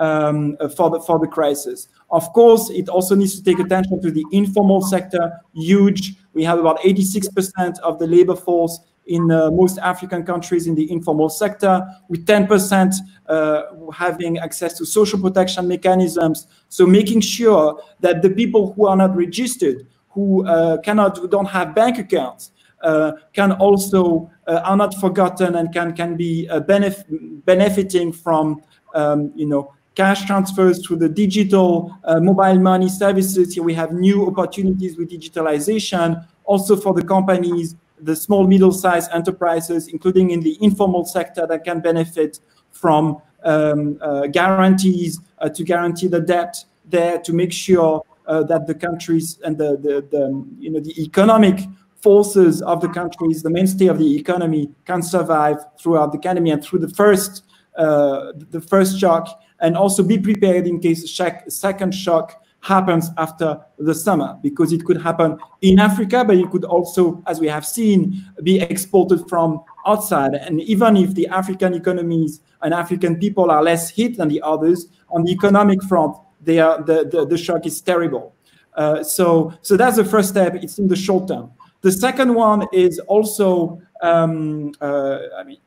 um, for, the, for the crisis. Of course, it also needs to take attention to the informal sector, huge. We have about 86% of the labor force in uh, most African countries in the informal sector, with 10% uh, having access to social protection mechanisms. So making sure that the people who are not registered who uh, cannot, who don't have bank accounts, uh, can also uh, are not forgotten and can can be benef benefiting from um, you know cash transfers through the digital uh, mobile money services. Here we have new opportunities with digitalization, also for the companies, the small, middle-sized enterprises, including in the informal sector that can benefit from um, uh, guarantees uh, to guarantee the debt there to make sure uh, that the countries and the, the, the, you know, the economic forces of the countries, the mainstay of the economy, can survive throughout the economy and through the first, uh, the first shock, and also be prepared in case a second shock happens after the summer, because it could happen in Africa, but it could also, as we have seen, be exported from outside. And even if the African economies and African people are less hit than the others, on the economic front, they are, the, the, the shock is terrible. Uh, so, so that's the first step. It's in the short term. The second one is also, um, uh, I mean,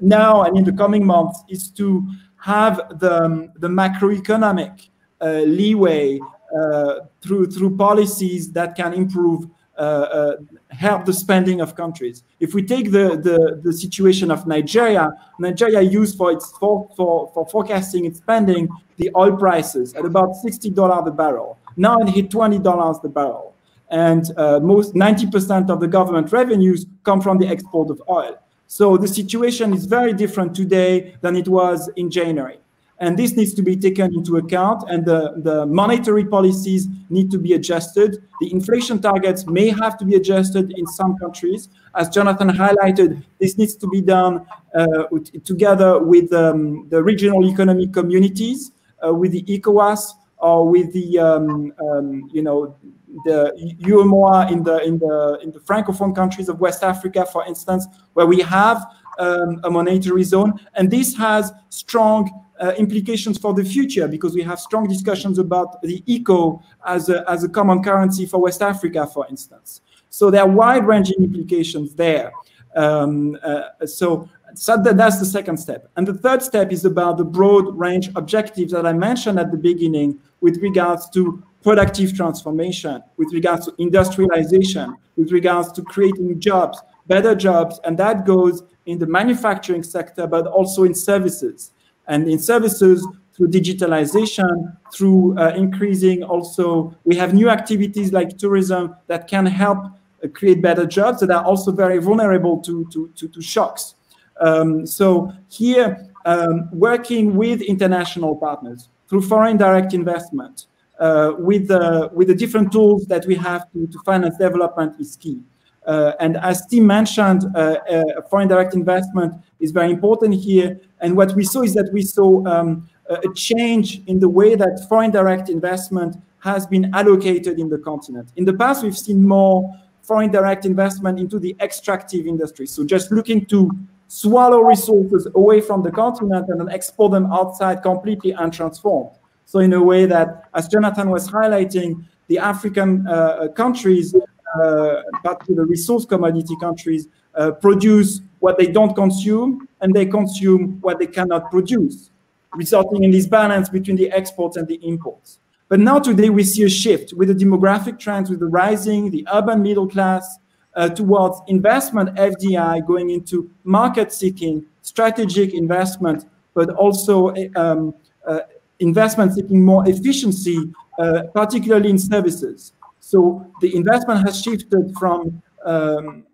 now and in the coming months, is to have the, the macroeconomic leeway uh, through through policies that can improve uh, uh, help the spending of countries. If we take the, the, the situation of Nigeria, Nigeria used for its for, for, for forecasting its spending the oil prices at about $60 the barrel. Now it hit $20 the barrel. and uh, most 90% of the government revenues come from the export of oil. So the situation is very different today than it was in January. And this needs to be taken into account, and the, the monetary policies need to be adjusted. The inflation targets may have to be adjusted in some countries. As Jonathan highlighted, this needs to be done uh, together with um, the regional economic communities, uh, with the ECOWAS, or with the, um, um, you know, the UEMOA in the in the in the francophone countries of West Africa, for instance, where we have um, a monetary zone, and this has strong uh, implications for the future because we have strong discussions about the eco as a, as a common currency for West Africa, for instance. So there are wide-ranging implications there. Um, uh, so, so that, that's the second step. And the third step is about the broad range objectives that I mentioned at the beginning with regards to productive transformation, with regards to industrialization, with regards to creating jobs, better jobs, and that goes in the manufacturing sector, but also in services. And in services, through digitalization, through uh, increasing also, we have new activities like tourism that can help uh, create better jobs that are also very vulnerable to, to, to, to shocks. Um, so here, um, working with international partners through foreign direct investment, uh, with, uh, with the different tools that we have to, to finance development is key. Uh, and as Tim mentioned, uh, uh, foreign direct investment is very important here. And what we saw is that we saw um, a change in the way that foreign direct investment has been allocated in the continent. In the past, we've seen more foreign direct investment into the extractive industry. So just looking to swallow resources away from the continent and then export them outside completely untransformed. So in a way that, as Jonathan was highlighting, the African uh, countries uh, particularly resource commodity countries, uh, produce what they don't consume and they consume what they cannot produce, resulting in this balance between the exports and the imports. But now today we see a shift with the demographic trends, with the rising, the urban middle class, uh, towards investment FDI going into market seeking, strategic investment, but also um, uh, investment seeking more efficiency, uh, particularly in services. So the investment has shifted from um,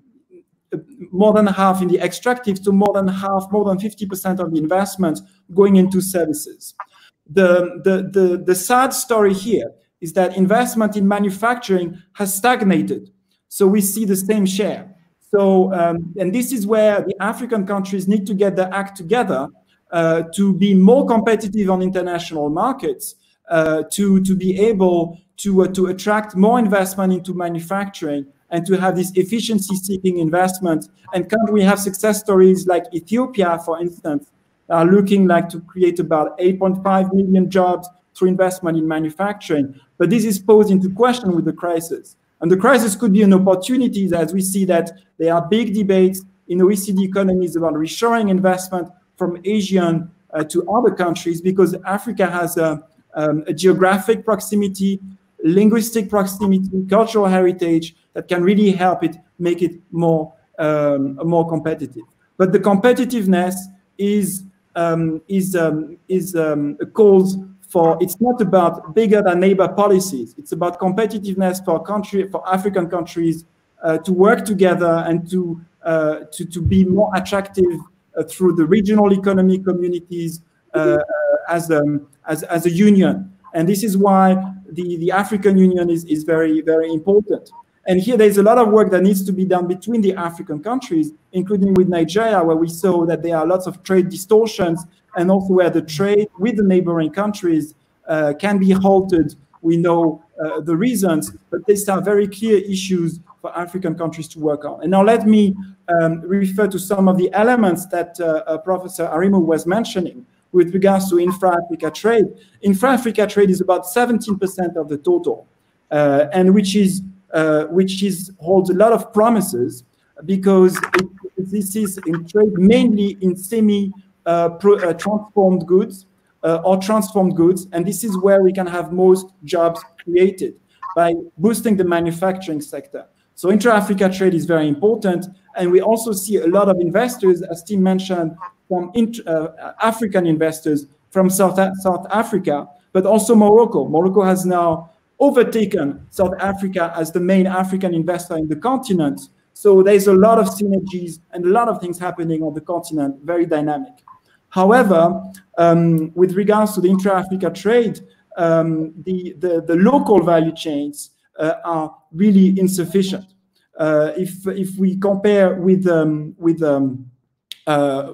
more than half in the extractive to more than half, more than 50% of the investment going into services. The, the, the, the sad story here is that investment in manufacturing has stagnated. So we see the same share. So, um, and this is where the African countries need to get their act together uh, to be more competitive on international markets, uh, to, to be able to, uh, to attract more investment into manufacturing and to have this efficiency seeking investment. And can we have success stories like Ethiopia, for instance, are looking like to create about 8.5 million jobs through investment in manufacturing. But this is posed into question with the crisis. And the crisis could be an opportunity as we see that there are big debates in OECD economies about reshoring investment from Asian uh, to other countries because Africa has a, um, a geographic proximity linguistic proximity, cultural heritage that can really help it make it more um, more competitive. But the competitiveness is um, is um, is um, a cause for. It's not about bigger than neighbor policies. It's about competitiveness for country for African countries uh, to work together and to uh, to to be more attractive uh, through the regional economic communities uh, uh, as um, as as a union. And this is why the, the African Union is, is very, very important. And here there's a lot of work that needs to be done between the African countries, including with Nigeria, where we saw that there are lots of trade distortions and also where the trade with the neighboring countries uh, can be halted. We know uh, the reasons, but these are very clear issues for African countries to work on. And now let me um, refer to some of the elements that uh, uh Professor Aremu was mentioning with regards to intra-Africa trade. Intra-Africa trade is about 17% of the total, uh, and which is uh, which is holds a lot of promises because it, this is in trade mainly in semi uh, pro, uh, transformed goods uh, or transformed goods, and this is where we can have most jobs created by boosting the manufacturing sector. So intra-Africa trade is very important, and we also see a lot of investors, as Tim mentioned, from uh, African investors from South, South Africa, but also Morocco. Morocco has now overtaken South Africa as the main African investor in the continent. So there's a lot of synergies and a lot of things happening on the continent, very dynamic. However, um, with regards to the intra-Africa trade, um, the, the, the, local value chains uh, are really insufficient. Uh, if, if we compare with, um, with um, uh,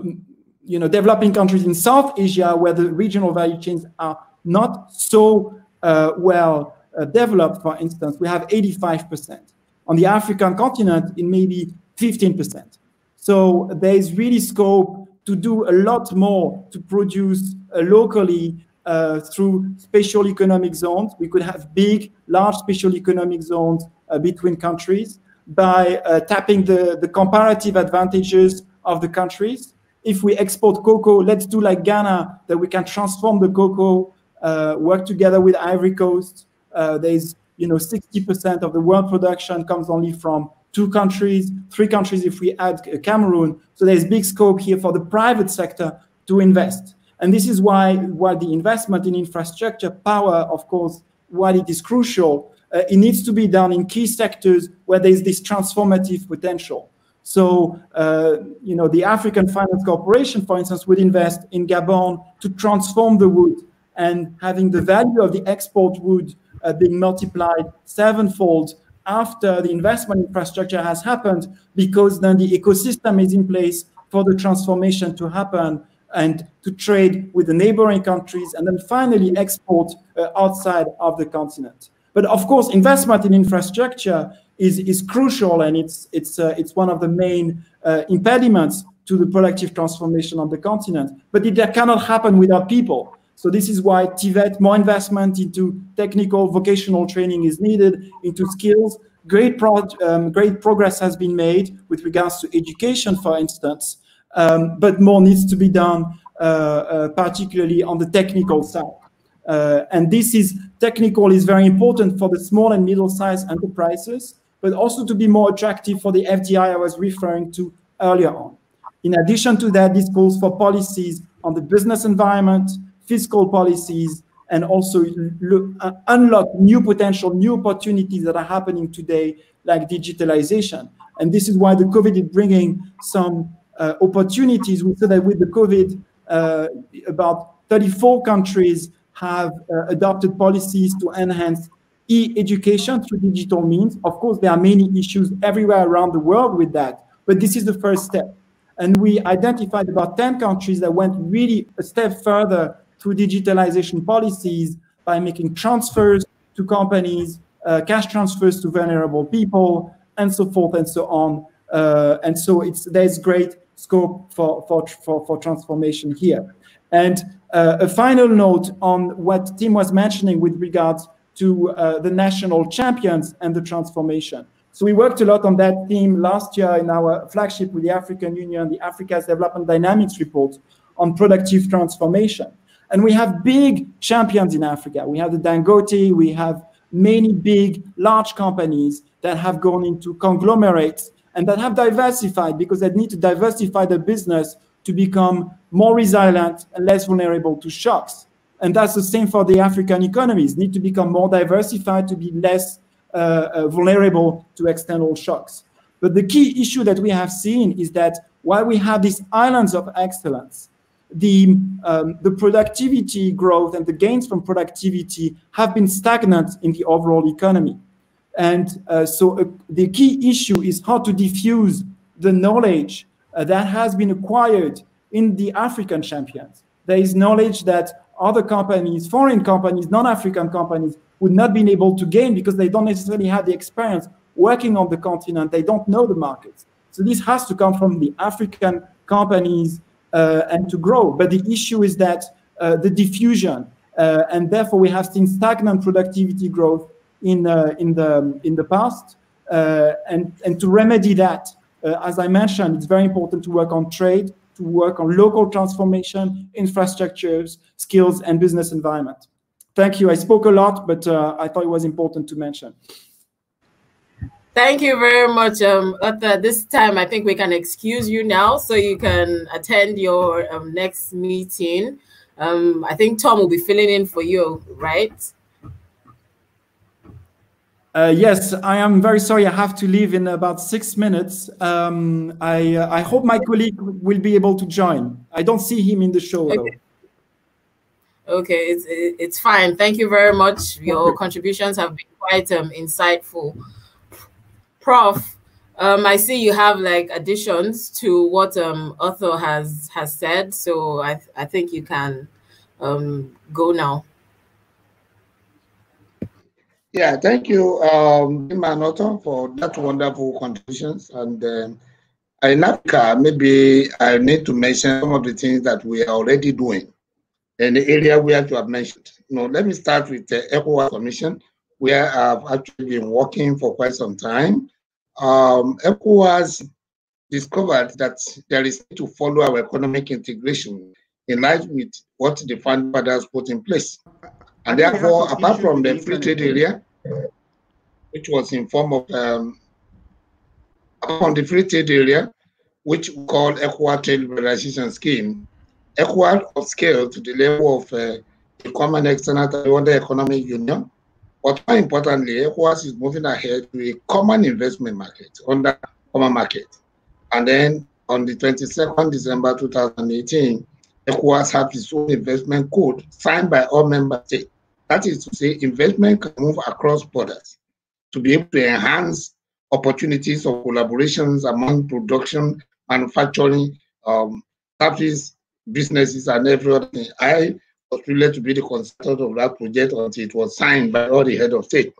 you know, developing countries in South Asia where the regional value chains are not so uh, well uh, developed, for instance, we have 85%. On the African continent, it may be 15%. So there is really scope to do a lot more to produce uh, locally uh, through special economic zones. We could have big, large special economic zones uh, between countries by uh, tapping the, the comparative advantages of the countries. If we export cocoa, let's do like Ghana, that we can transform the cocoa, uh, work together with Ivory Coast. Uh, there's, you know, 60% of the world production comes only from two countries, three countries if we add Cameroon. So there's big scope here for the private sector to invest. And this is why, while the investment in infrastructure, power, of course, while it is crucial, uh, it needs to be done in key sectors where there's this transformative potential. So, uh, you know, the African Finance Corporation, for instance, would invest in Gabon to transform the wood and having the value of the export wood uh, being multiplied sevenfold after the investment infrastructure has happened, because then the ecosystem is in place for the transformation to happen and to trade with the neighboring countries and then finally export uh, outside of the continent. But of course, investment in infrastructure is, is crucial and it's, it's, uh, it's one of the main uh, impediments to the productive transformation on the continent. But it cannot happen without people. So this is why TVET, more investment into technical vocational training is needed, into skills. Great, pro um, great progress has been made with regards to education, for instance, um, but more needs to be done, uh, uh, particularly on the technical side. Uh, and this is technical is very important for the small and middle-sized enterprises, but also to be more attractive for the FDI I was referring to earlier on. In addition to that, this calls for policies on the business environment, fiscal policies, and also look, uh, unlock new potential, new opportunities that are happening today, like digitalization. And this is why the COVID is bringing some uh, opportunities. We saw that with the COVID, uh, about 34 countries have uh, adopted policies to enhance e-education through digital means. Of course, there are many issues everywhere around the world with that, but this is the first step. And we identified about 10 countries that went really a step further through digitalization policies by making transfers to companies, uh, cash transfers to vulnerable people, and so forth and so on. Uh, and so it's there's great scope for, for, for, for transformation here. And uh, a final note on what Tim was mentioning with regards to uh, the national champions and the transformation. So we worked a lot on that theme last year in our flagship with the African Union, the Africa's Development Dynamics report on productive transformation. And we have big champions in Africa. We have the Dangote, we have many big, large companies that have gone into conglomerates and that have diversified because they need to diversify their business to become more resilient and less vulnerable to shocks. And that's the same for the African economies, need to become more diversified to be less uh, uh, vulnerable to external shocks. But the key issue that we have seen is that while we have these islands of excellence, the, um, the productivity growth and the gains from productivity have been stagnant in the overall economy. And uh, so uh, the key issue is how to diffuse the knowledge uh, that has been acquired in the African champions. There is knowledge that other companies, foreign companies, non-African companies would not be able to gain because they don't necessarily have the experience working on the continent. They don't know the markets. So this has to come from the African companies uh, and to grow. But the issue is that uh, the diffusion, uh, and therefore we have seen stagnant productivity growth in, in, the, in the past. and, and to remedy that, as I mentioned, it's very important to work on trade, to work on local transformation, infrastructures, skills, and business environment. Thank you. I spoke a lot, but uh, I thought it was important to mention. Thank you very much. Um, at this time, I think we can excuse you now so you can attend your um, next meeting. Um, I think Tom will be filling in for you, right? Uh, yes, I am very sorry. I have to leave in about six minutes. Um, I uh, I hope my colleague will be able to join. I don't see him in the show okay. Okay, it's it's fine. Thank you very much. Your contributions have been quite um, insightful. Prof, um, I see you have like additions to what um, Arthur has has said, so I I think you can um, go now. Yeah, thank you, um, Manoto, for that wonderful contributions. And um, in Africa, maybe I need to mention some of the things that we are already doing in the area where you have mentioned. You know, let me start with the ECOWAS Commission, where I've actually been working for quite some time. Um, ECOWAS discovered that there is need to follow our economic integration in line with what the fund fathers put in place. And therefore, apart from the free trade area, which was in form of um, on the free trade area, which we call ECOWAS Trade Scheme, ECOWAS upscaled to the level of uh, a common external under economic union. But more importantly, ECOWAS is moving ahead to a common investment market under common market. And then on the 22nd December 2018, ECOWAS has its own investment code signed by all member states. That is to say, investment can move across borders to be able to enhance opportunities of collaborations among production, manufacturing, um, service, businesses, and everything. I was privileged to be the consultant of that project until it was signed by all the head of state.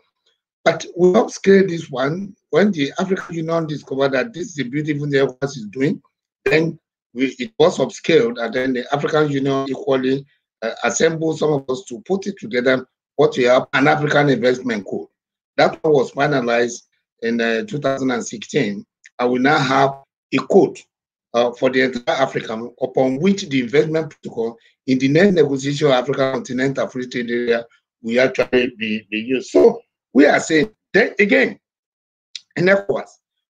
But we upscaled this one when the African Union discovered that this is a beautiful thing ECOWAS is doing, then we, it was upscaled, and then the African Union equally uh, assembled some of us to put it together what we have an African investment code. That was finalized in uh, 2016, and we now have a code uh, for the entire Africa upon which the investment protocol in the next negotiation of African continental free trade area will actually be, be used. So we are saying that again, in ECOWAS,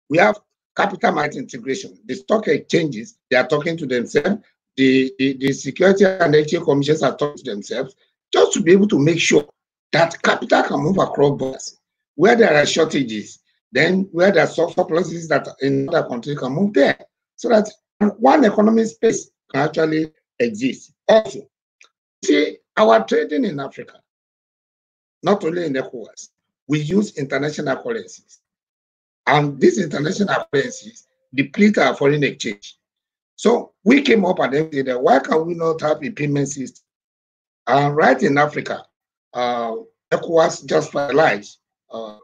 we have capital market integration. The stock exchanges, they are talking to themselves the, the, the Security and Exchange Commissions have to themselves just to be able to make sure that capital can move across borders. Where there are shortages, then where there are surpluses that in other countries can move there. So that one economic space can actually exist. Also, see, our trading in Africa, not only in ECOWAS, we use international currencies. And these international currencies deplete our foreign exchange. So we came up and said, why can we not have a payment system? And right in Africa, uh, ECOWAS just finalized uh,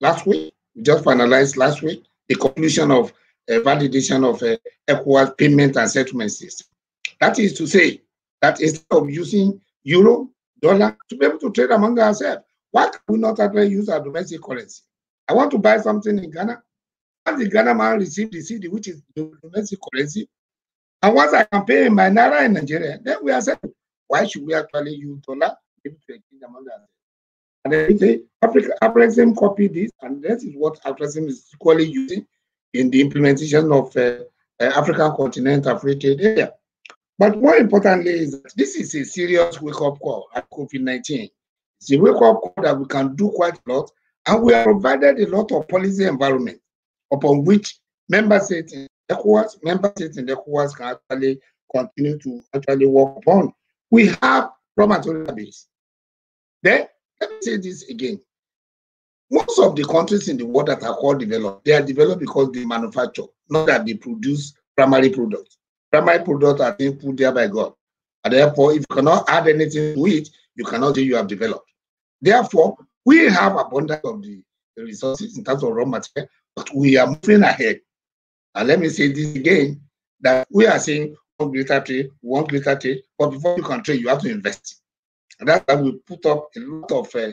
last week, just finalized last week, the conclusion of a validation of a ECOWAS payment and settlement system. That is to say that instead of using euro, dollar to be able to trade among ourselves, why can we not actually use our domestic currency? I want to buy something in Ghana. Once the Ghana man receive the cedi, which is the domestic currency, and once I can pay my naira in Nigeria, then we are saying, why should we actually use dollar? And then say, Africa, Afrexim copy this, and that is what Afrexim is equally using in the implementation of uh, uh, African continental free trade area. But more importantly, is that this is a serious wake-up call at COVID-19. It's a wake-up call that we can do quite a lot, and we have provided a lot of policy environment upon which member states ECOWAS, member states in ECOWAS can actually continue to actually work upon. We have raw material base. Then, let me say this again. Most of the countries in the world that are called developed, they are developed because they manufacture, not that they produce primary products. Primary products are being put there by God. And therefore, if you cannot add anything to it, you cannot say you have developed. Therefore, we have abundance of the resources in terms of raw material, but we are moving ahead and let me say this again, that we are saying one greater trade, one greater trade, but before you can trade, you have to invest. And that's why we put up a lot of uh,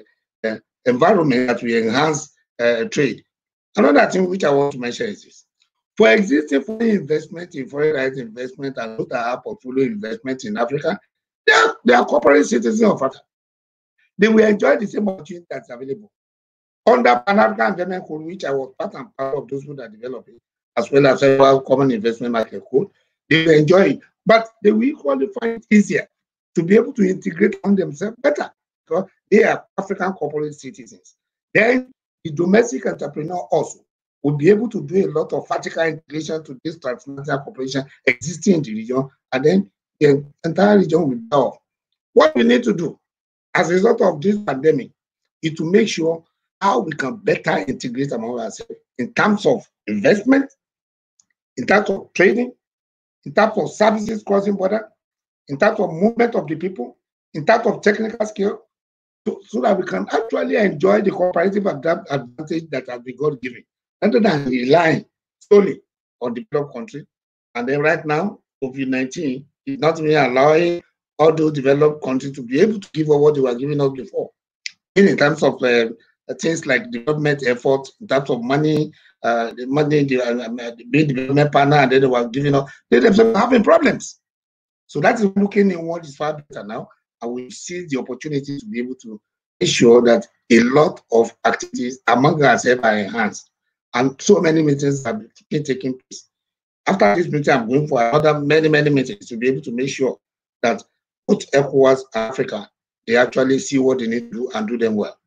uh, environment that will enhance uh, trade. Another thing which I want to mention is this. For existing foreign investment in foreign rights investment and have portfolio investment in Africa, they are, they are corporate citizens of Africa. They will enjoy the same opportunity that's available. Under Pan African Investment Code, which I was part and part of those who are developing, as well as several common investment market code, they will enjoy it. But they will equally find it easier to be able to integrate on themselves better because they are African corporate citizens. Then the domestic entrepreneur also will be able to do a lot of vertical integration to this transnational corporation existing in the region, and then the entire region will develop. What we need to do as a result of this pandemic is to make sure how we can better integrate among ourselves in terms of investment, in terms of trading, in terms of services crossing border, in terms of movement of the people, in terms of technical skill, so, so that we can actually enjoy the comparative advantage that has been God given, rather than relying solely on the developed country. And then right now, COVID-19 is not even allowing all those developed countries to be able to give up what they were giving us before. In terms of uh, things like development effort, in terms of money, uh, the money, the, uh, being development partner, and then they were giving up, they themselves having problems. So that is looking in what is far better now, and we see the opportunity to be able to ensure that a lot of activities among ourselves are enhanced, and so many meetings have been taking place. After this meeting, I'm going for another many, many meetings to be able to make sure that both ECOWAS and Africa, they actually see what they need to do and do them well.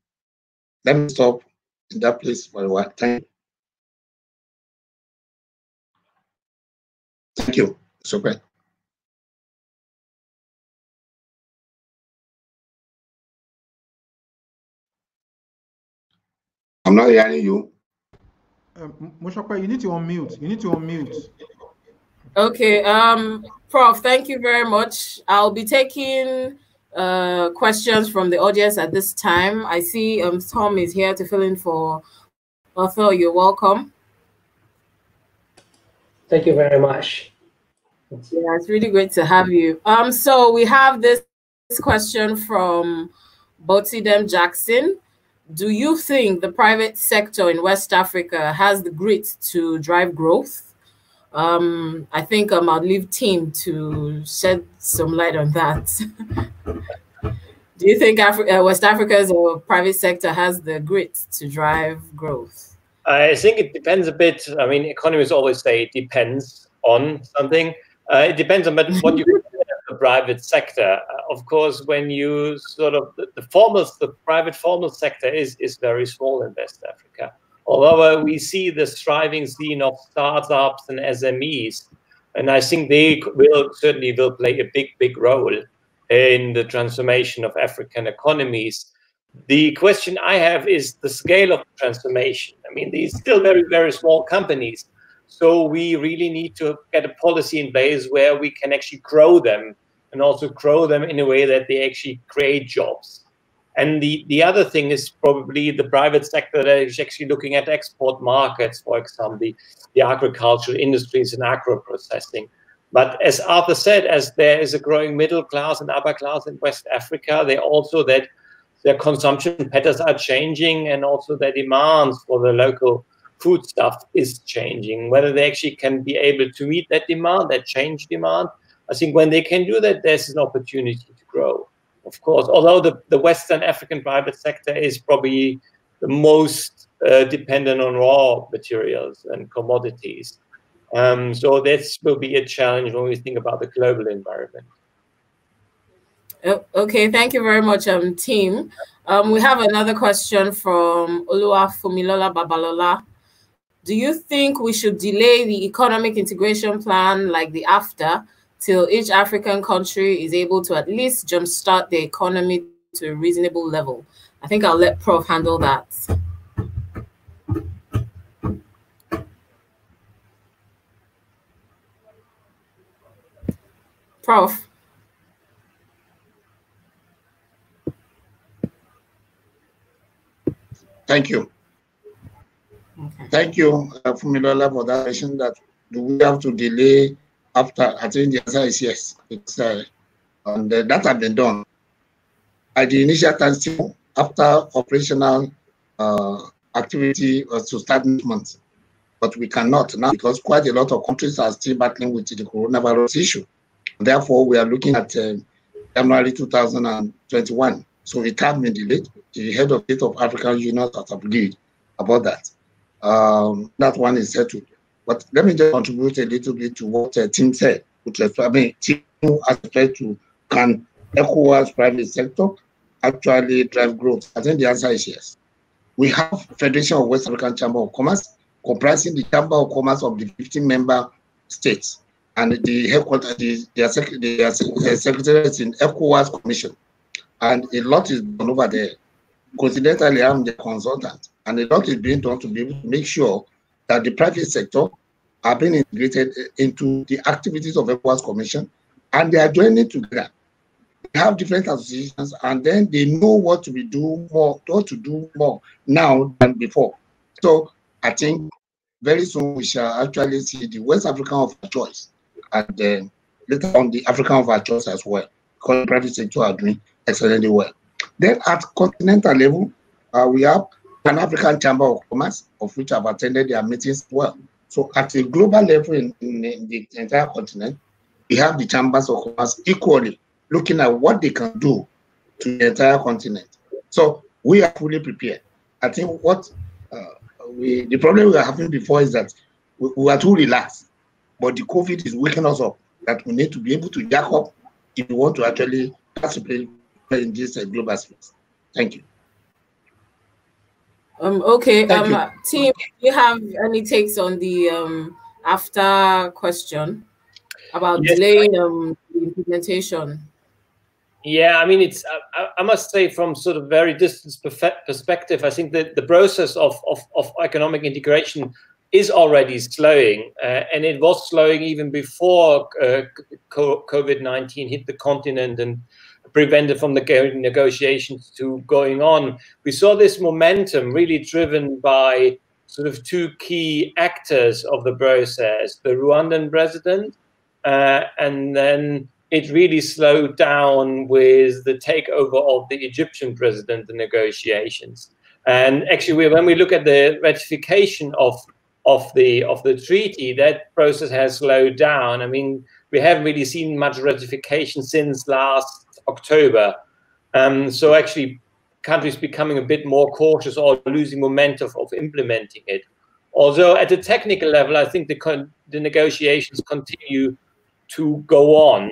Let me stop in that place for a while. Thank you. Thank you. Super. I'm not hearing you. Um, Mosope, you need to unmute. You need to unmute. Okay, um, Prof, thank you very much. I'll be taking uh, questions from the audience at this time. I see um, Tom is here to fill in for Arthur. You're welcome. Thank you very much. Yeah, it's really great to have you. Um, so we have this, question from Botidem Jackson. Do you think the private sector in West Africa has the grit to drive growth? Um, I think um, I'll leave Tim to shed some light on that. Do you think Afri uh, West Africa's uh, private sector has the grit to drive growth? I think it depends a bit. I mean, economists always say it depends on something. Uh, it depends on what you the private sector. Uh, of course, when you sort of the, the formal, the private formal sector is is very small in West Africa. Uh, we see the thriving scene of startups and SMEs, and I think they will certainly will play a big big role in the transformation of African economies. The question I have is the scale of transformation. I mean, these still very very small companies so we really need to get a policy in place where we can actually grow them and also grow them in a way that they actually create jobs. And the, the other thing is probably the private sector that is actually looking at export markets, for example, the, the agricultural industries and agro processing. But as Arthur said, as there is a growing middle class and upper class in West Africa, they also that their consumption patterns are changing and also their demands for the local food stuff is changing, whether they actually can be able to meet that demand, that change demand. I think when they can do that, there's an opportunity to grow. Of course, although the, the Western African private sector is probably the most uh, dependent on raw materials and commodities. Um, so this will be a challenge when we think about the global environment. Oh, okay, thank you very much, um, Tim. Um, we have another question from Olua Fumilola Babalola. Do you think we should delay the economic integration plan like the AFTA till each African country is able to at least jumpstart the economy to a reasonable level? I think I'll let Prof handle that. Prof. Thank you. Okay. Thank you, uh, Fumilola, for that question that do we have to delay after? I think the answer is yes. It's, uh, and uh, that has been done. At the initial time, after operational uh, activity was to start month. But we cannot now because quite a lot of countries are still battling with the coronavirus issue. Therefore, we are looking at uh, January 2021. So it has been delayed. The head of state of African Union has agreed about that um, that one is settled. But let me just contribute a little bit to what uh, Tim said. Which is, I mean, Tim to can ECOWAS private sector actually drive growth? I think the answer is yes. we have Federation of West African Chamber of Commerce, comprising the Chamber of Commerce of the 15 member states and the headquarters, the, their, sec, their in ECOWAS Commission. And a lot is done over there. Coincidentally, I'm the consultant, and a lot is being done to be able to make sure that the private sector are being integrated into the activities of ECOWAS Commission, and they are joining together. They have different associations, and then they know what to be do more, what to do more now than before. So I think very soon we shall actually see the West African of our choice, and then later on the African of our choice as well, because the private sector are doing excellently well. Then at continental level, uh, we have an African Chamber of Commerce, of which I've attended their meetings well. So at a global level in, in, in the entire continent, we have the chambers of commerce equally looking at what they can do to the entire continent. So we are fully prepared. I think what uh, we the problem we are having before is that we, we, are too relaxed, but the COVID is waking us up that we need to be able to jack up if we want to actually participate in this uh, global space. Thank you. Um, okay, Thank um, you. Tim, do you have any takes on the um, after question about yes, delaying um, the implementation? Yeah, I mean, it's. I, I, must say, from sort of very distant perspective, I think that the process of, of, of economic integration is already slowing, uh, and it was slowing even before uh, COVID nineteen hit the continent and prevented from the negotiations to going on. We saw this momentum really driven by sort of two key actors of the process: the Rwandan president, uh, and then it really slowed down with the takeover of the Egyptian president, the negotiations. And actually, when we look at the ratification of of the of the treaty, that process has slowed down. I mean, we haven't really seen much ratification since last October. Um, so actually, countries becoming a bit more cautious or losing momentum of implementing it. Although at the technical level, I think the the negotiations continue to go on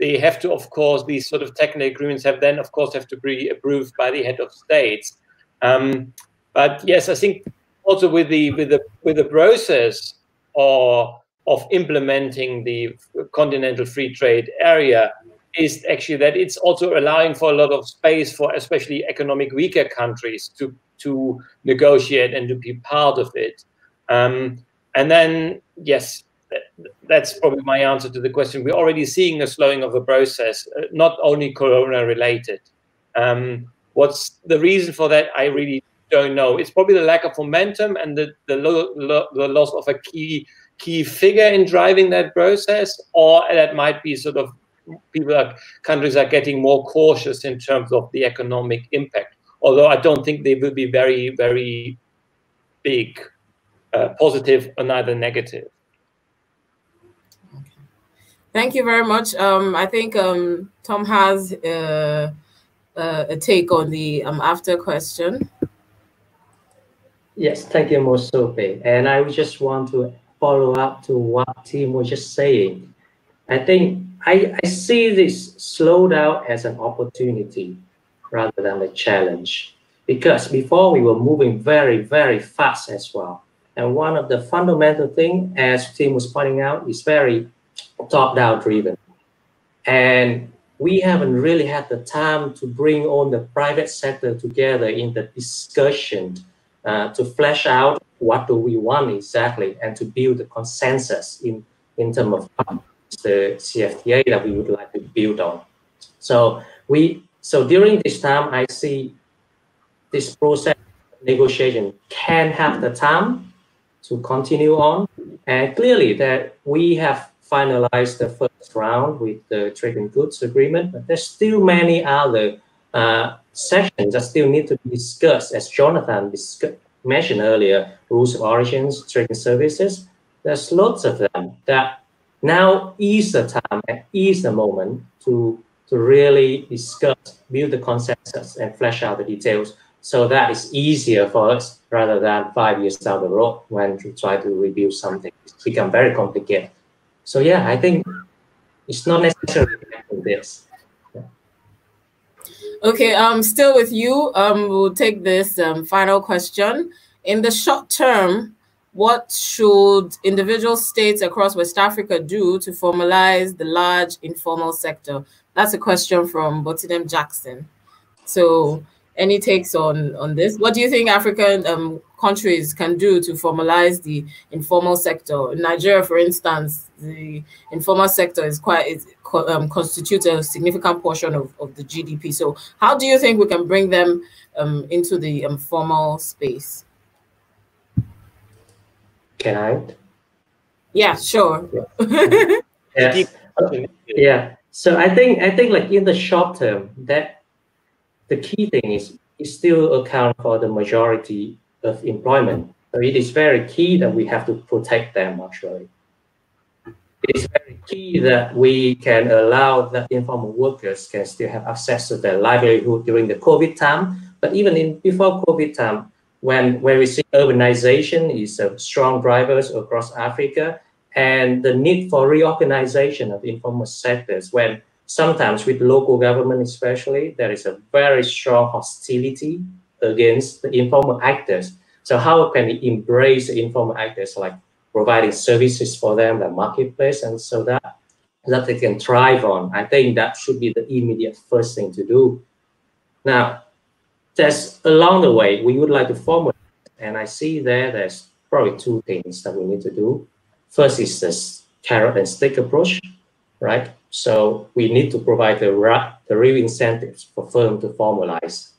they have to, of course, these sort of technical agreements have then, of course, have to be approved by the head of states. Um, but yes, I think also with the with the with the process or of implementing the continental free trade area is actually that it's also allowing for a lot of space for especially economic weaker countries to to negotiate and to be part of it. Um, and then yes, that's probably my answer to the question. We're already seeing a slowing of the process, uh, not only corona related. Um, what's the reason for that? I really don't know. It's probably the lack of momentum and the the, lo lo the loss of a key key figure in driving that process, or that might be sort of people are, countries are getting more cautious in terms of the economic impact. Although I don't think they will be very very big, uh, positive or neither negative. Thank you very much. Um, I think um, Tom has uh, uh, a take on the um, after question. Yes, thank you, Mosope. And I just want to follow up to what Tim was just saying. I think I, I see this slowdown as an opportunity rather than a challenge because before we were moving very, very fast as well. And one of the fundamental thing, as Tim was pointing out, is very top-down driven. And we haven't really had the time to bring on the private sector together in the discussion uh, to flesh out what do we want exactly and to build the consensus in, in terms of the CFTA that we would like to build on. So we so during this time, I see this process negotiation can have the time to continue on. And clearly that we have finalized the first round with the trade and goods agreement, but there's still many other uh, that still need to be discussed. As Jonathan mentioned earlier, rules of origins, trade and services, there's lots of them that now is the time and is the moment to, to really discuss, build the consensus and flesh out the details so that it's easier for us rather than five years down the road when we try to review something. It's become very complicated. So yeah, I think it's not necessary necessarily this. Okay, um, still with you. Um, we'll take this um, final question. In the short term, what should individual states across West Africa do to formalize the large informal sector? That's a question from Botinem Jackson. So, any takes on on this? What do you think African um, countries can do to formalize the informal sector? In Nigeria, for instance, the informal sector is quite it um, constitutes a significant portion of, of the GDP. So, how do you think we can bring them um, into the informal space? Can I? Yeah, sure. yes. Yeah. So I think I think like in the short term, that the key thing is is still account for the majority of employment. So it is very key that we have to protect them actually. It is very key that we can allow that informal workers can still have access to their livelihood during the COVID time. But even in before COVID time, when, when we see urbanization is a strong drivers across Africa and the need for reorganization of informal sectors when sometimes with local government especially, there is a very strong hostility against the informal actors. So how can we embrace the informal actors like providing services for them, the marketplace, and so that that they can thrive on? I think that should be the immediate first thing to do. Now, there's along the way we would like to formulate, and I see there there's probably two things that we need to do. First is this carrot and stick approach, right? So we need to provide the, the real incentives for firm to formalize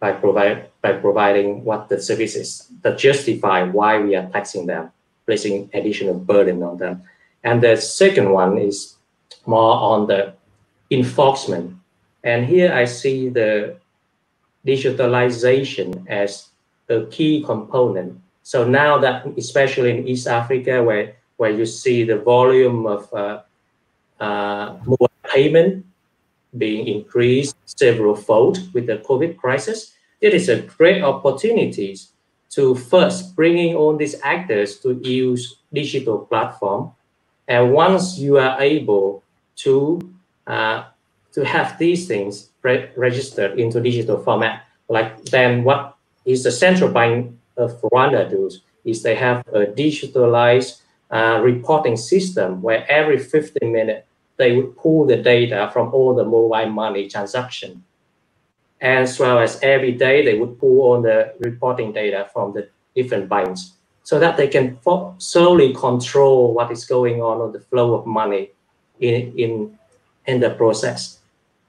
by provide by providing what the services that justify why we are taxing them, placing additional burden on them. And the second one is more on the enforcement. And here I see the digitalization as a key component. So now that, especially in East Africa, where, where you see the volume of uh, uh, payment being increased several fold with the COVID crisis, it is a great opportunity to first bringing all these actors to use digital platform. And once you are able to uh, to have these things re registered into digital format. Like then what is the central bank of Rwanda does is they have a digitalized uh, reporting system where every 15 minutes they would pull the data from all the mobile money transaction. As well as every day they would pull all the reporting data from the different banks so that they can solely control what is going on on the flow of money in, in, in the process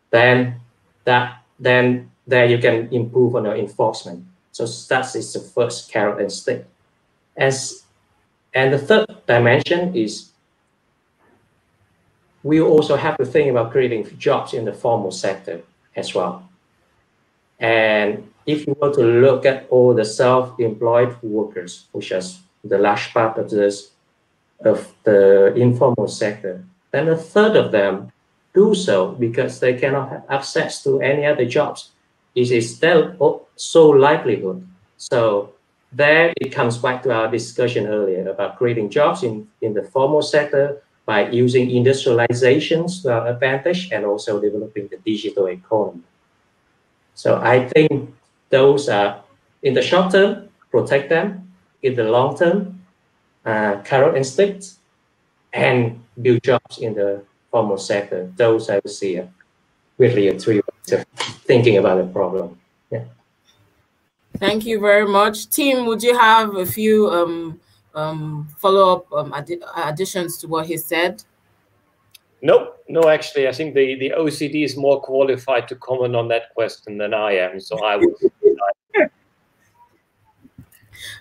then that then there you can improve on your enforcement. So that is the first carrot and stick. As and the third dimension is we also have to think about creating jobs in the formal sector as well. And if you were to look at all the self-employed workers, which is the large part of this of the informal sector, then a third of them do so because they cannot have access to any other jobs. It is still so livelihood. So there it comes back to our discussion earlier about creating jobs in, in the formal sector by using industrializations to our advantage and also developing the digital economy. So I think those are, in the short term, protect them. In the long term, uh, carrot and sticks, and build jobs in the formal sector, those I would see really a three ways of thinking about the problem. Yeah. Thank you very much. Tim, would you have a few um, um, follow-up um, addi additions to what he said? No, no, actually, I think the, the OECD is more qualified to comment on that question than I am. So I would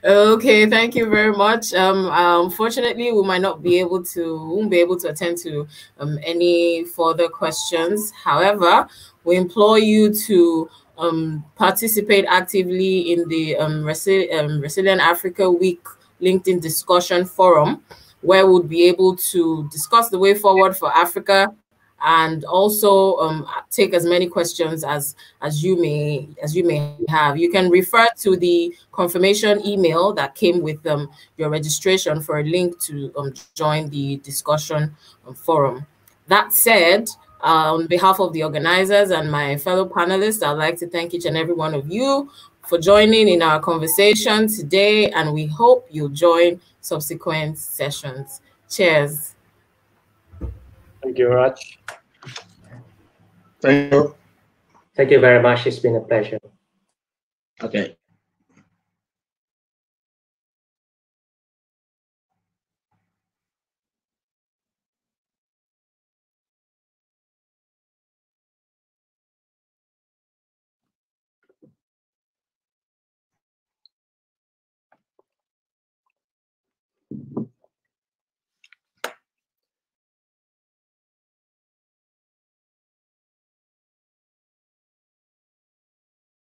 Okay, thank you very much. Um, unfortunately, we might not be able to, won't be able to attend to um, any further questions. However, we implore you to um, participate actively in the um, um, Resilient Africa Week LinkedIn discussion forum, where we'll be able to discuss the way forward for Africa and also um, take as many questions as as you may as you may have. You can refer to the confirmation email that came with um, your registration for a link to um, join the discussion um, forum. That said, uh, on behalf of the organizers and my fellow panelists, I'd like to thank each and every one of you for joining in our conversation today, and we hope you'll join subsequent sessions. Cheers. Thank you very much. Thank you. Thank you very much. It's been a pleasure. Okay.